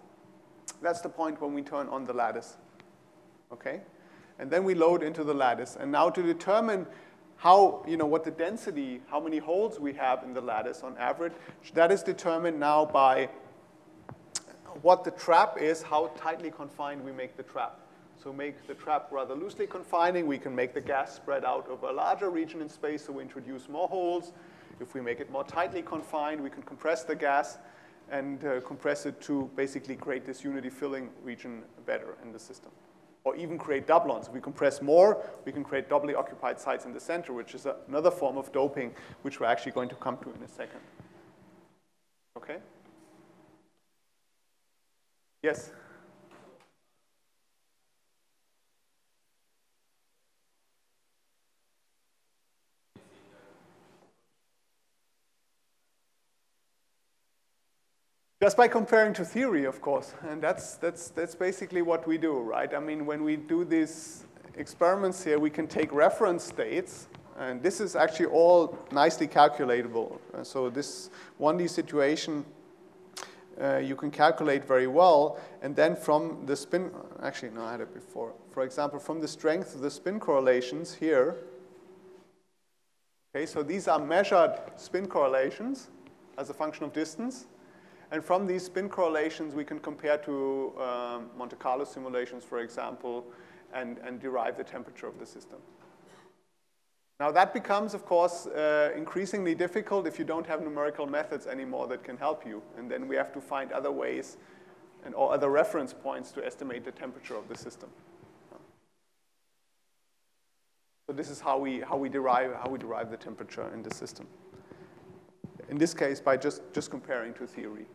That's the point when we turn on the lattice, okay? And then we load into the lattice. And now to determine how, you know, what the density, how many holes we have in the lattice on average, that is determined now by what the trap is, how tightly confined we make the trap. So make the trap rather loosely confining, we can make the gas spread out over a larger region in space, so we introduce more holes. If we make it more tightly confined, we can compress the gas and uh, compress it to basically create this unity filling region better in the system or even create doublons. We compress more, we can create doubly occupied sites in the center, which is another form of doping, which we're actually going to come to in a second. Okay? Yes? Just by comparing to theory, of course. And that's, that's, that's basically what we do, right? I mean, when we do these experiments here, we can take reference states, and this is actually all nicely calculatable. Uh, so this 1D situation, uh, you can calculate very well, and then from the spin, actually, no, I had it before. For example, from the strength of the spin correlations here, okay, so these are measured spin correlations as a function of distance. And from these spin correlations, we can compare to um, Monte Carlo simulations, for example, and, and derive the temperature of the system. Now that becomes, of course, uh, increasingly difficult if you don't have numerical methods anymore that can help you. And then we have to find other ways and or other reference points to estimate the temperature of the system. So this is how we, how we, derive, how we derive the temperature in the system. In this case, by just, just comparing to theory.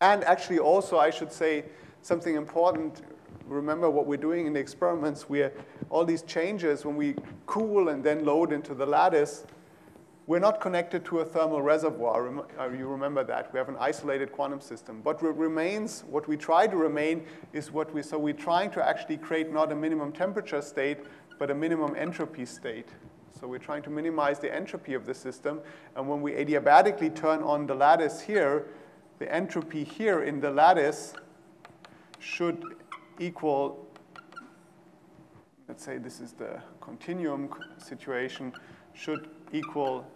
And actually also, I should say, something important, remember what we're doing in the experiments, We're all these changes, when we cool and then load into the lattice, we're not connected to a thermal reservoir. Uh, you remember that. We have an isolated quantum system. But what remains, what we try to remain is what we, so we're trying to actually create not a minimum temperature state, but a minimum entropy state. So we're trying to minimize the entropy of the system. And when we adiabatically turn on the lattice here, the entropy here in the lattice should equal, let's say this is the continuum situation, should equal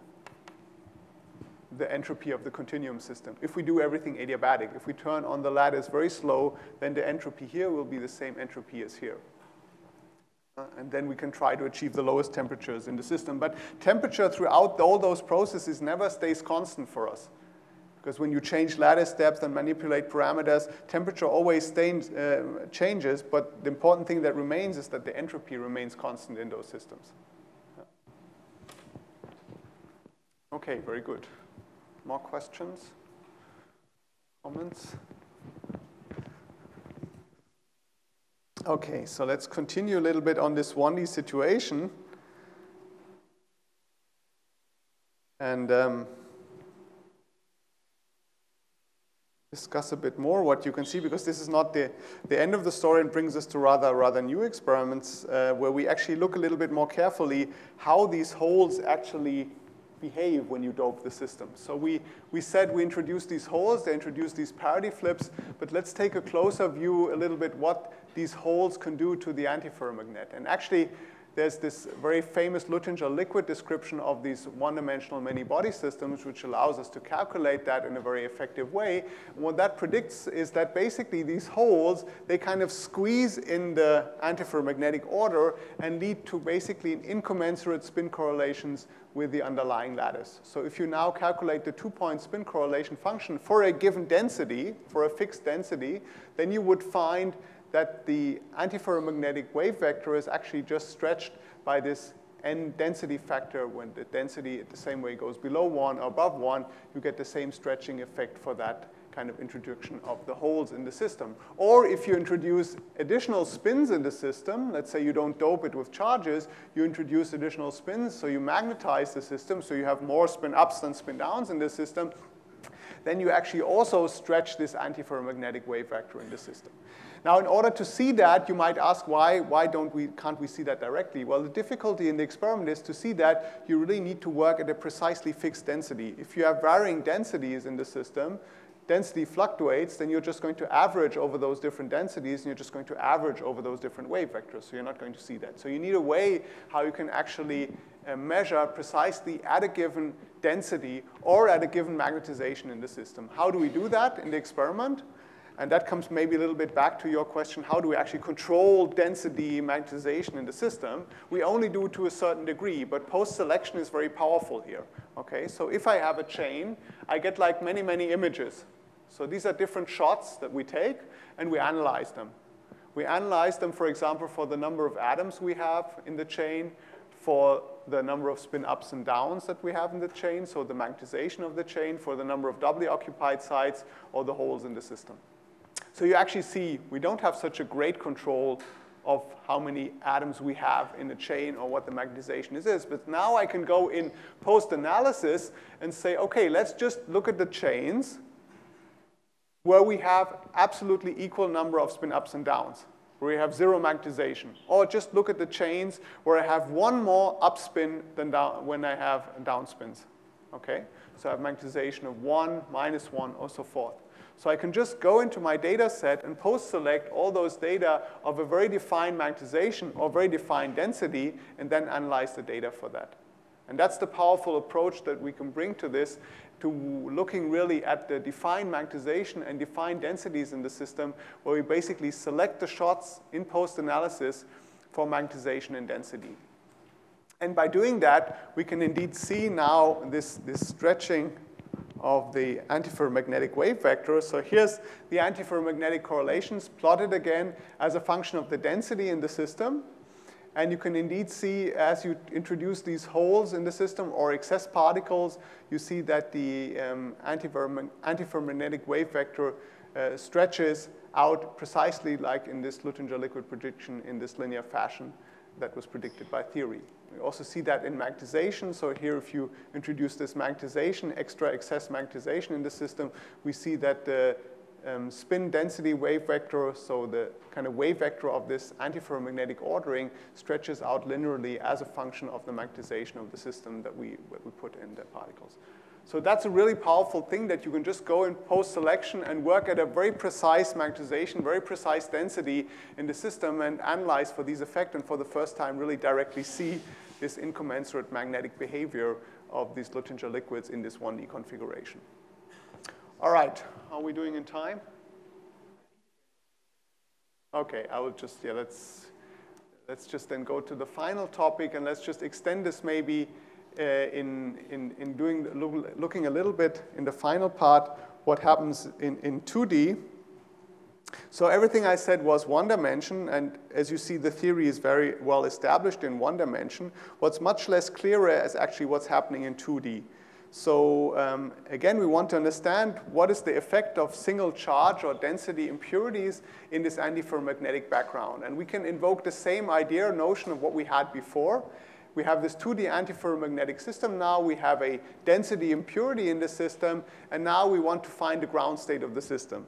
the entropy of the continuum system. If we do everything adiabatic, if we turn on the lattice very slow, then the entropy here will be the same entropy as here. Uh, and then we can try to achieve the lowest temperatures in the system. But temperature throughout all those processes never stays constant for us. Because when you change lattice depth and manipulate parameters, temperature always stays, uh, changes, but the important thing that remains is that the entropy remains constant in those systems. Okay, very good. More questions? Comments? Okay, so let's continue a little bit on this 1D situation. And um, discuss a bit more what you can see, because this is not the, the end of the story and brings us to rather, rather new experiments uh, where we actually look a little bit more carefully how these holes actually behave when you dope the system. So we, we said we introduced these holes, they introduced these parity flips, but let's take a closer view a little bit what these holes can do to the antiferromagnet. And actually, there's this very famous Luttinger liquid description of these one-dimensional many-body systems, which allows us to calculate that in a very effective way. And what that predicts is that basically these holes, they kind of squeeze in the antiferromagnetic order and lead to basically incommensurate spin correlations with the underlying lattice. So if you now calculate the two-point spin correlation function for a given density, for a fixed density, then you would find that the antiferromagnetic wave vector is actually just stretched by this n density factor. When the density the same way goes below 1 or above 1, you get the same stretching effect for that kind of introduction of the holes in the system. Or if you introduce additional spins in the system, let's say you don't dope it with charges, you introduce additional spins, so you magnetize the system, so you have more spin ups than spin downs in the system, then you actually also stretch this antiferromagnetic wave vector in the system. Now, in order to see that, you might ask, why, why don't we, can't we see that directly? Well, the difficulty in the experiment is to see that you really need to work at a precisely fixed density. If you have varying densities in the system, density fluctuates, then you're just going to average over those different densities, and you're just going to average over those different wave vectors, so you're not going to see that. So you need a way how you can actually uh, measure precisely at a given density or at a given magnetization in the system. How do we do that in the experiment? And that comes maybe a little bit back to your question, how do we actually control density magnetization in the system? We only do it to a certain degree, but post-selection is very powerful here. Okay, so if I have a chain, I get like many, many images. So these are different shots that we take, and we analyze them. We analyze them, for example, for the number of atoms we have in the chain, for the number of spin ups and downs that we have in the chain, so the magnetization of the chain, for the number of doubly occupied sites, or the holes in the system. So you actually see we don't have such a great control of how many atoms we have in a chain or what the magnetization is. But now I can go in post-analysis and say, okay, let's just look at the chains where we have absolutely equal number of spin ups and downs, where we have zero magnetization. Or just look at the chains where I have one more upspin than down, when I have downspins. Okay? So I have magnetization of one, minus one, or so forth. So I can just go into my data set and post-select all those data of a very defined magnetization or very defined density and then analyze the data for that. And that's the powerful approach that we can bring to this, to looking really at the defined magnetization and defined densities in the system, where we basically select the shots in post-analysis for magnetization and density. And by doing that, we can indeed see now this, this stretching of the antiferromagnetic wave vector. So here's the antiferromagnetic correlations plotted again as a function of the density in the system. And you can indeed see as you introduce these holes in the system or excess particles, you see that the um, antiferromagnetic wave vector uh, stretches out precisely like in this Luttinger liquid prediction in this linear fashion that was predicted by theory. We also see that in magnetization. So here, if you introduce this magnetization, extra excess magnetization in the system, we see that the um, spin density wave vector, so the kind of wave vector of this antiferromagnetic ordering stretches out linearly as a function of the magnetization of the system that we, that we put in the particles. So that's a really powerful thing that you can just go in post-selection and work at a very precise magnetization, very precise density in the system and analyze for these effects and for the first time really directly see this incommensurate magnetic behavior of these Luttinger liquids in this 1D configuration. All right, how are we doing in time? Okay, I will just, yeah, let's, let's just then go to the final topic and let's just extend this maybe in, in, in doing, looking a little bit in the final part what happens in, in 2D. So everything I said was one dimension, and as you see, the theory is very well established in one dimension. What's much less clearer is actually what's happening in 2D. So um, again, we want to understand what is the effect of single charge or density impurities in this antiferromagnetic background. And we can invoke the same idea, notion of what we had before. We have this 2D antiferromagnetic system now. We have a density impurity in the system. And now we want to find the ground state of the system.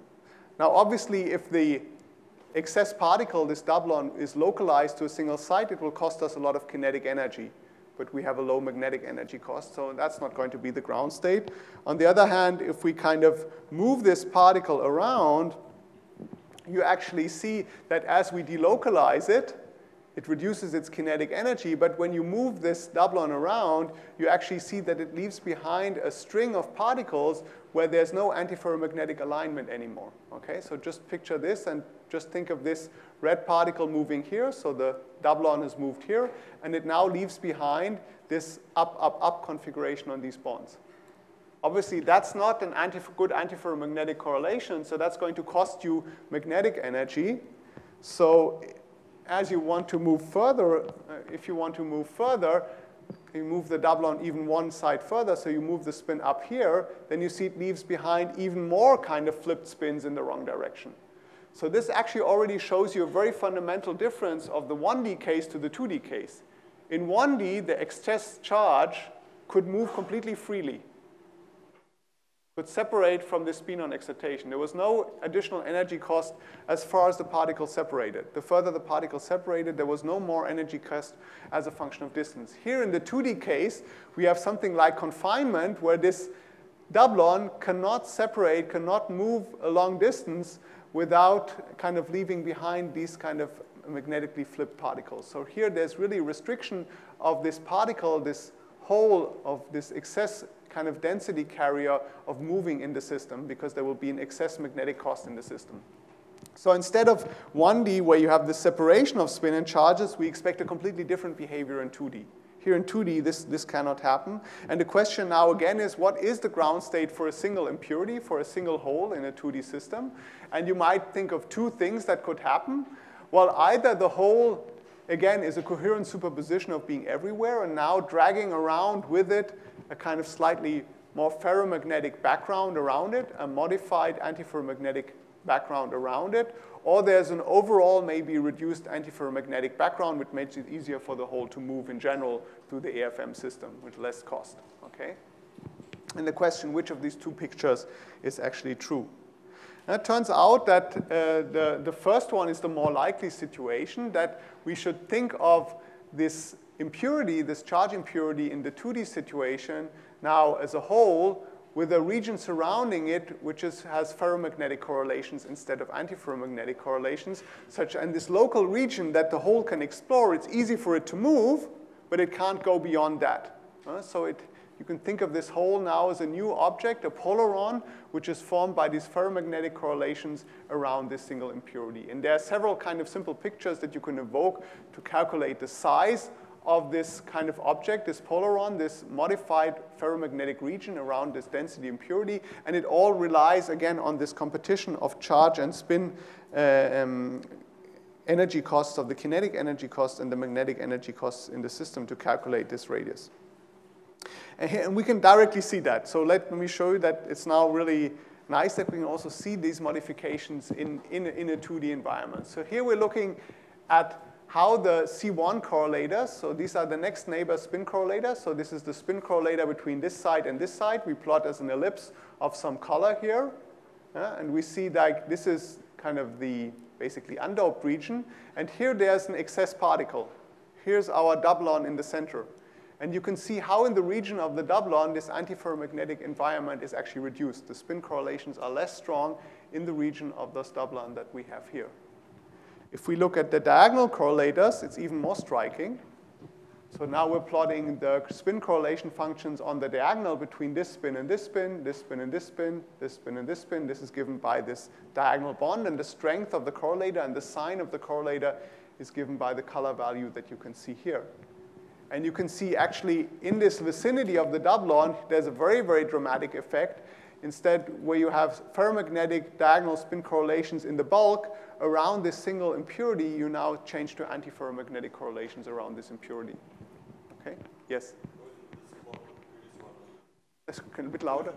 Now, obviously, if the excess particle, this doublon, is localized to a single site, it will cost us a lot of kinetic energy but we have a low magnetic energy cost, so that's not going to be the ground state. On the other hand, if we kind of move this particle around, you actually see that as we delocalize it, it reduces its kinetic energy, but when you move this doublon around, you actually see that it leaves behind a string of particles where there's no antiferromagnetic alignment anymore. Okay, so just picture this and just think of this red particle moving here, so the doublon has moved here, and it now leaves behind this up, up, up configuration on these bonds. Obviously, that's not an anti good antiferromagnetic correlation, so that's going to cost you magnetic energy. So as you want to move further, uh, if you want to move further, you move the doublon even one side further, so you move the spin up here, then you see it leaves behind even more kind of flipped spins in the wrong direction. So this actually already shows you a very fundamental difference of the 1D case to the 2D case. In 1D, the excess charge could move completely freely, could separate from the spinon excitation. There was no additional energy cost as far as the particle separated. The further the particle separated, there was no more energy cost as a function of distance. Here in the 2D case, we have something like confinement where this doublon cannot separate, cannot move a long distance without kind of leaving behind these kind of magnetically flipped particles. So here there's really restriction of this particle, this hole of this excess kind of density carrier of moving in the system because there will be an excess magnetic cost in the system. So instead of 1D where you have the separation of spin and charges, we expect a completely different behavior in 2D. Here in 2D, this, this cannot happen. And the question now again is, what is the ground state for a single impurity, for a single hole in a 2D system? And you might think of two things that could happen. Well, either the hole, again, is a coherent superposition of being everywhere and now dragging around with it a kind of slightly more ferromagnetic background around it, a modified antiferromagnetic background around it, or there's an overall maybe reduced antiferromagnetic background which makes it easier for the hole to move in general through the AFM system with less cost, okay? And the question, which of these two pictures is actually true? And it turns out that uh, the, the first one is the more likely situation, that we should think of this impurity, this charge impurity in the 2D situation now as a whole with a region surrounding it which is, has ferromagnetic correlations instead of antiferromagnetic correlations, such in this local region that the hole can explore, it's easy for it to move, but it can't go beyond that. Uh, so it, you can think of this hole now as a new object, a polaron, which is formed by these ferromagnetic correlations around this single impurity. And there are several kind of simple pictures that you can evoke to calculate the size of this kind of object, this polaron, this modified ferromagnetic region around this density impurity, and it all relies, again, on this competition of charge and spin uh, um, energy costs of the kinetic energy costs and the magnetic energy costs in the system to calculate this radius. And we can directly see that. So let me show you that it's now really nice that we can also see these modifications in, in, in a 2D environment. So here we're looking at how the C1 correlators, so these are the next neighbor spin correlators. So this is the spin correlator between this side and this side. We plot as an ellipse of some color here. And we see like this is kind of the basically undoped region. And here there's an excess particle. Here's our doublon in the center. And you can see how in the region of the doublon, this antiferromagnetic environment is actually reduced. The spin correlations are less strong in the region of this doublon that we have here. If we look at the diagonal correlators, it's even more striking. So now we're plotting the spin correlation functions on the diagonal between this spin and this spin, this spin and this spin, this spin and this spin. This is given by this diagonal bond, and the strength of the correlator and the sign of the correlator is given by the color value that you can see here. And you can see actually in this vicinity of the doublon, there's a very, very dramatic effect. Instead, where you have ferromagnetic diagonal spin correlations in the bulk around this single impurity, you now change to antiferromagnetic correlations around this impurity. Okay? Yes? a bit louder.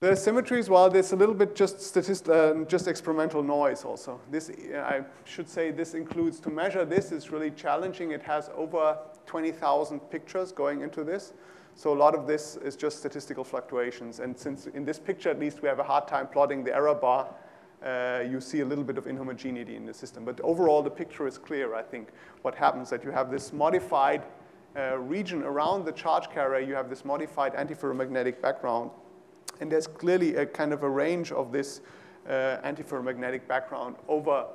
The symmetries, well, there's a little bit just statist uh, just experimental noise also. This, I should say, this includes, to measure this is really challenging. It has over 20,000 pictures going into this. So a lot of this is just statistical fluctuations. And since in this picture, at least, we have a hard time plotting the error bar, uh, you see a little bit of inhomogeneity in the system. But overall, the picture is clear, I think. What happens that you have this modified uh, region around the charge carrier, you have this modified antiferromagnetic background and there's clearly a kind of a range of this uh, antiferromagnetic background over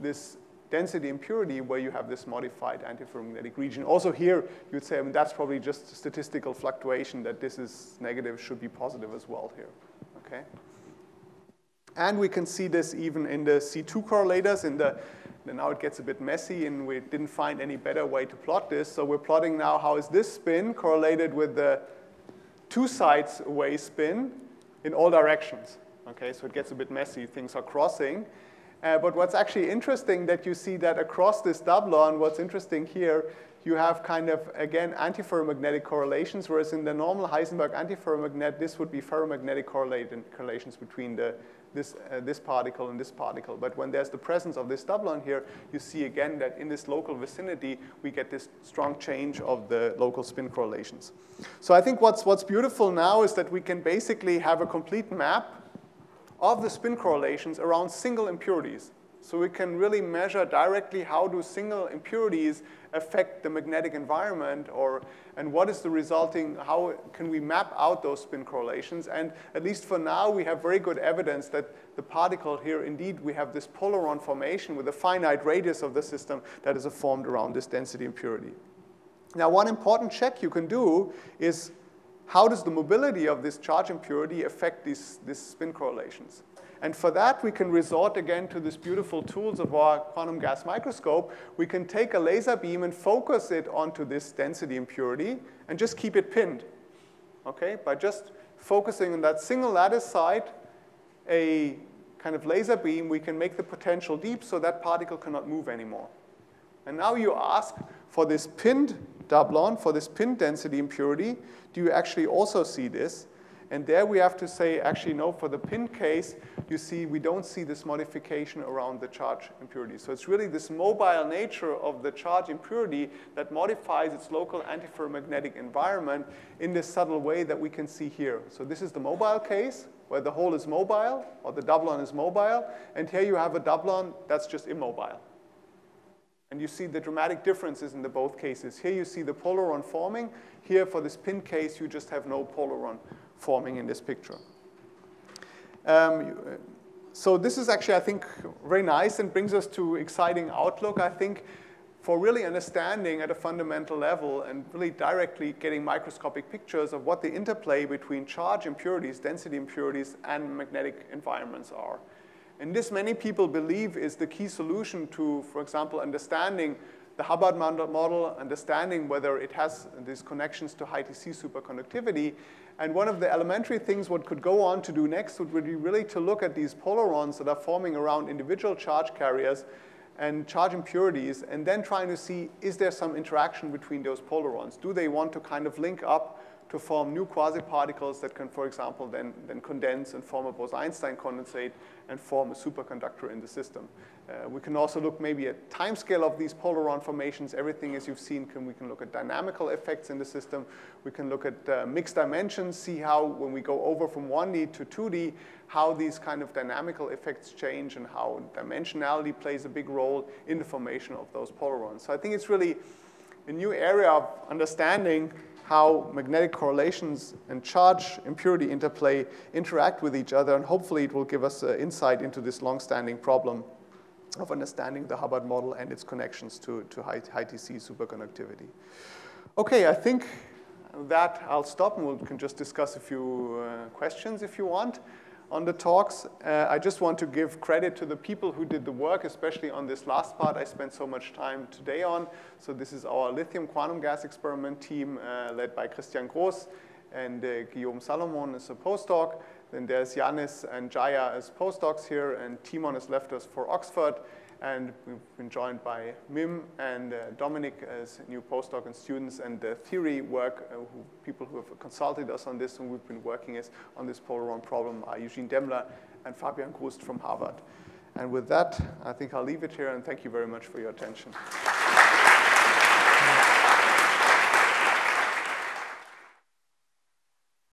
this density impurity where you have this modified antiferromagnetic region. Also here, you'd say, I mean, that's probably just statistical fluctuation that this is negative should be positive as well here, okay? And we can see this even in the C2 correlators. In the, now it gets a bit messy, and we didn't find any better way to plot this. So we're plotting now how is this spin correlated with the two sides away spin in all directions. Okay, so it gets a bit messy, things are crossing. Uh, but what's actually interesting that you see that across this doublon, what's interesting here, you have kind of, again, antiferromagnetic correlations, whereas in the normal Heisenberg antiferromagnet, this would be ferromagnetic correlations between the, this, uh, this particle and this particle. But when there's the presence of this doublon here, you see again that in this local vicinity, we get this strong change of the local spin correlations. So I think what's, what's beautiful now is that we can basically have a complete map of the spin correlations around single impurities. So we can really measure directly how do single impurities affect the magnetic environment or, and what is the resulting, how can we map out those spin correlations? And at least for now, we have very good evidence that the particle here, indeed, we have this polaron formation with a finite radius of the system that is formed around this density impurity. Now, one important check you can do is how does the mobility of this charge impurity affect these, these spin correlations? And for that, we can resort again to these beautiful tools of our quantum gas microscope. We can take a laser beam and focus it onto this density impurity and just keep it pinned, okay? By just focusing on that single lattice site, a kind of laser beam, we can make the potential deep so that particle cannot move anymore. And now you ask, for this pinned doublon, for this pinned density impurity, do you actually also see this? And there we have to say, actually, no, for the pin case, you see we don't see this modification around the charge impurity. So it's really this mobile nature of the charge impurity that modifies its local antiferromagnetic environment in this subtle way that we can see here. So this is the mobile case, where the hole is mobile, or the doublon is mobile, and here you have a doublon that's just immobile. And you see the dramatic differences in the both cases. Here you see the polaron forming. Here for this pin case, you just have no polaron forming in this picture. Um, so this is actually, I think, very nice and brings us to exciting outlook, I think, for really understanding at a fundamental level and really directly getting microscopic pictures of what the interplay between charge impurities, density impurities, and magnetic environments are. And this many people believe is the key solution to, for example, understanding the Hubbard model, understanding whether it has these connections to high TC superconductivity. And one of the elementary things what could go on to do next would be really to look at these polarons that are forming around individual charge carriers and charge impurities, and then trying to see, is there some interaction between those polarons? Do they want to kind of link up to form new quasi-particles that can, for example, then, then condense and form a Bose-Einstein condensate and form a superconductor in the system. Uh, we can also look maybe at timescale of these polaron formations. Everything, as you've seen, can, we can look at dynamical effects in the system. We can look at uh, mixed dimensions, see how when we go over from 1D to 2D, how these kind of dynamical effects change and how dimensionality plays a big role in the formation of those polarons. So I think it's really a new area of understanding how magnetic correlations and charge impurity interplay interact with each other, and hopefully it will give us uh, insight into this long-standing problem of understanding the Hubbard model and its connections to, to high, high TC superconductivity. Okay, I think that I'll stop and we can just discuss a few uh, questions if you want on the talks. Uh, I just want to give credit to the people who did the work, especially on this last part I spent so much time today on. So this is our lithium quantum gas experiment team uh, led by Christian Groß and uh, Guillaume Salomon is a postdoc. Then there's Yanis and Jaya as postdocs here, and Timon has left us for Oxford. And we've been joined by Mim and uh, Dominic as new postdoc and students, and the theory work, uh, who, people who have consulted us on this and we've been working on this polaron problem are Eugene Demler and Fabian Grusdt from Harvard. And with that, I think I'll leave it here, and thank you very much for your attention.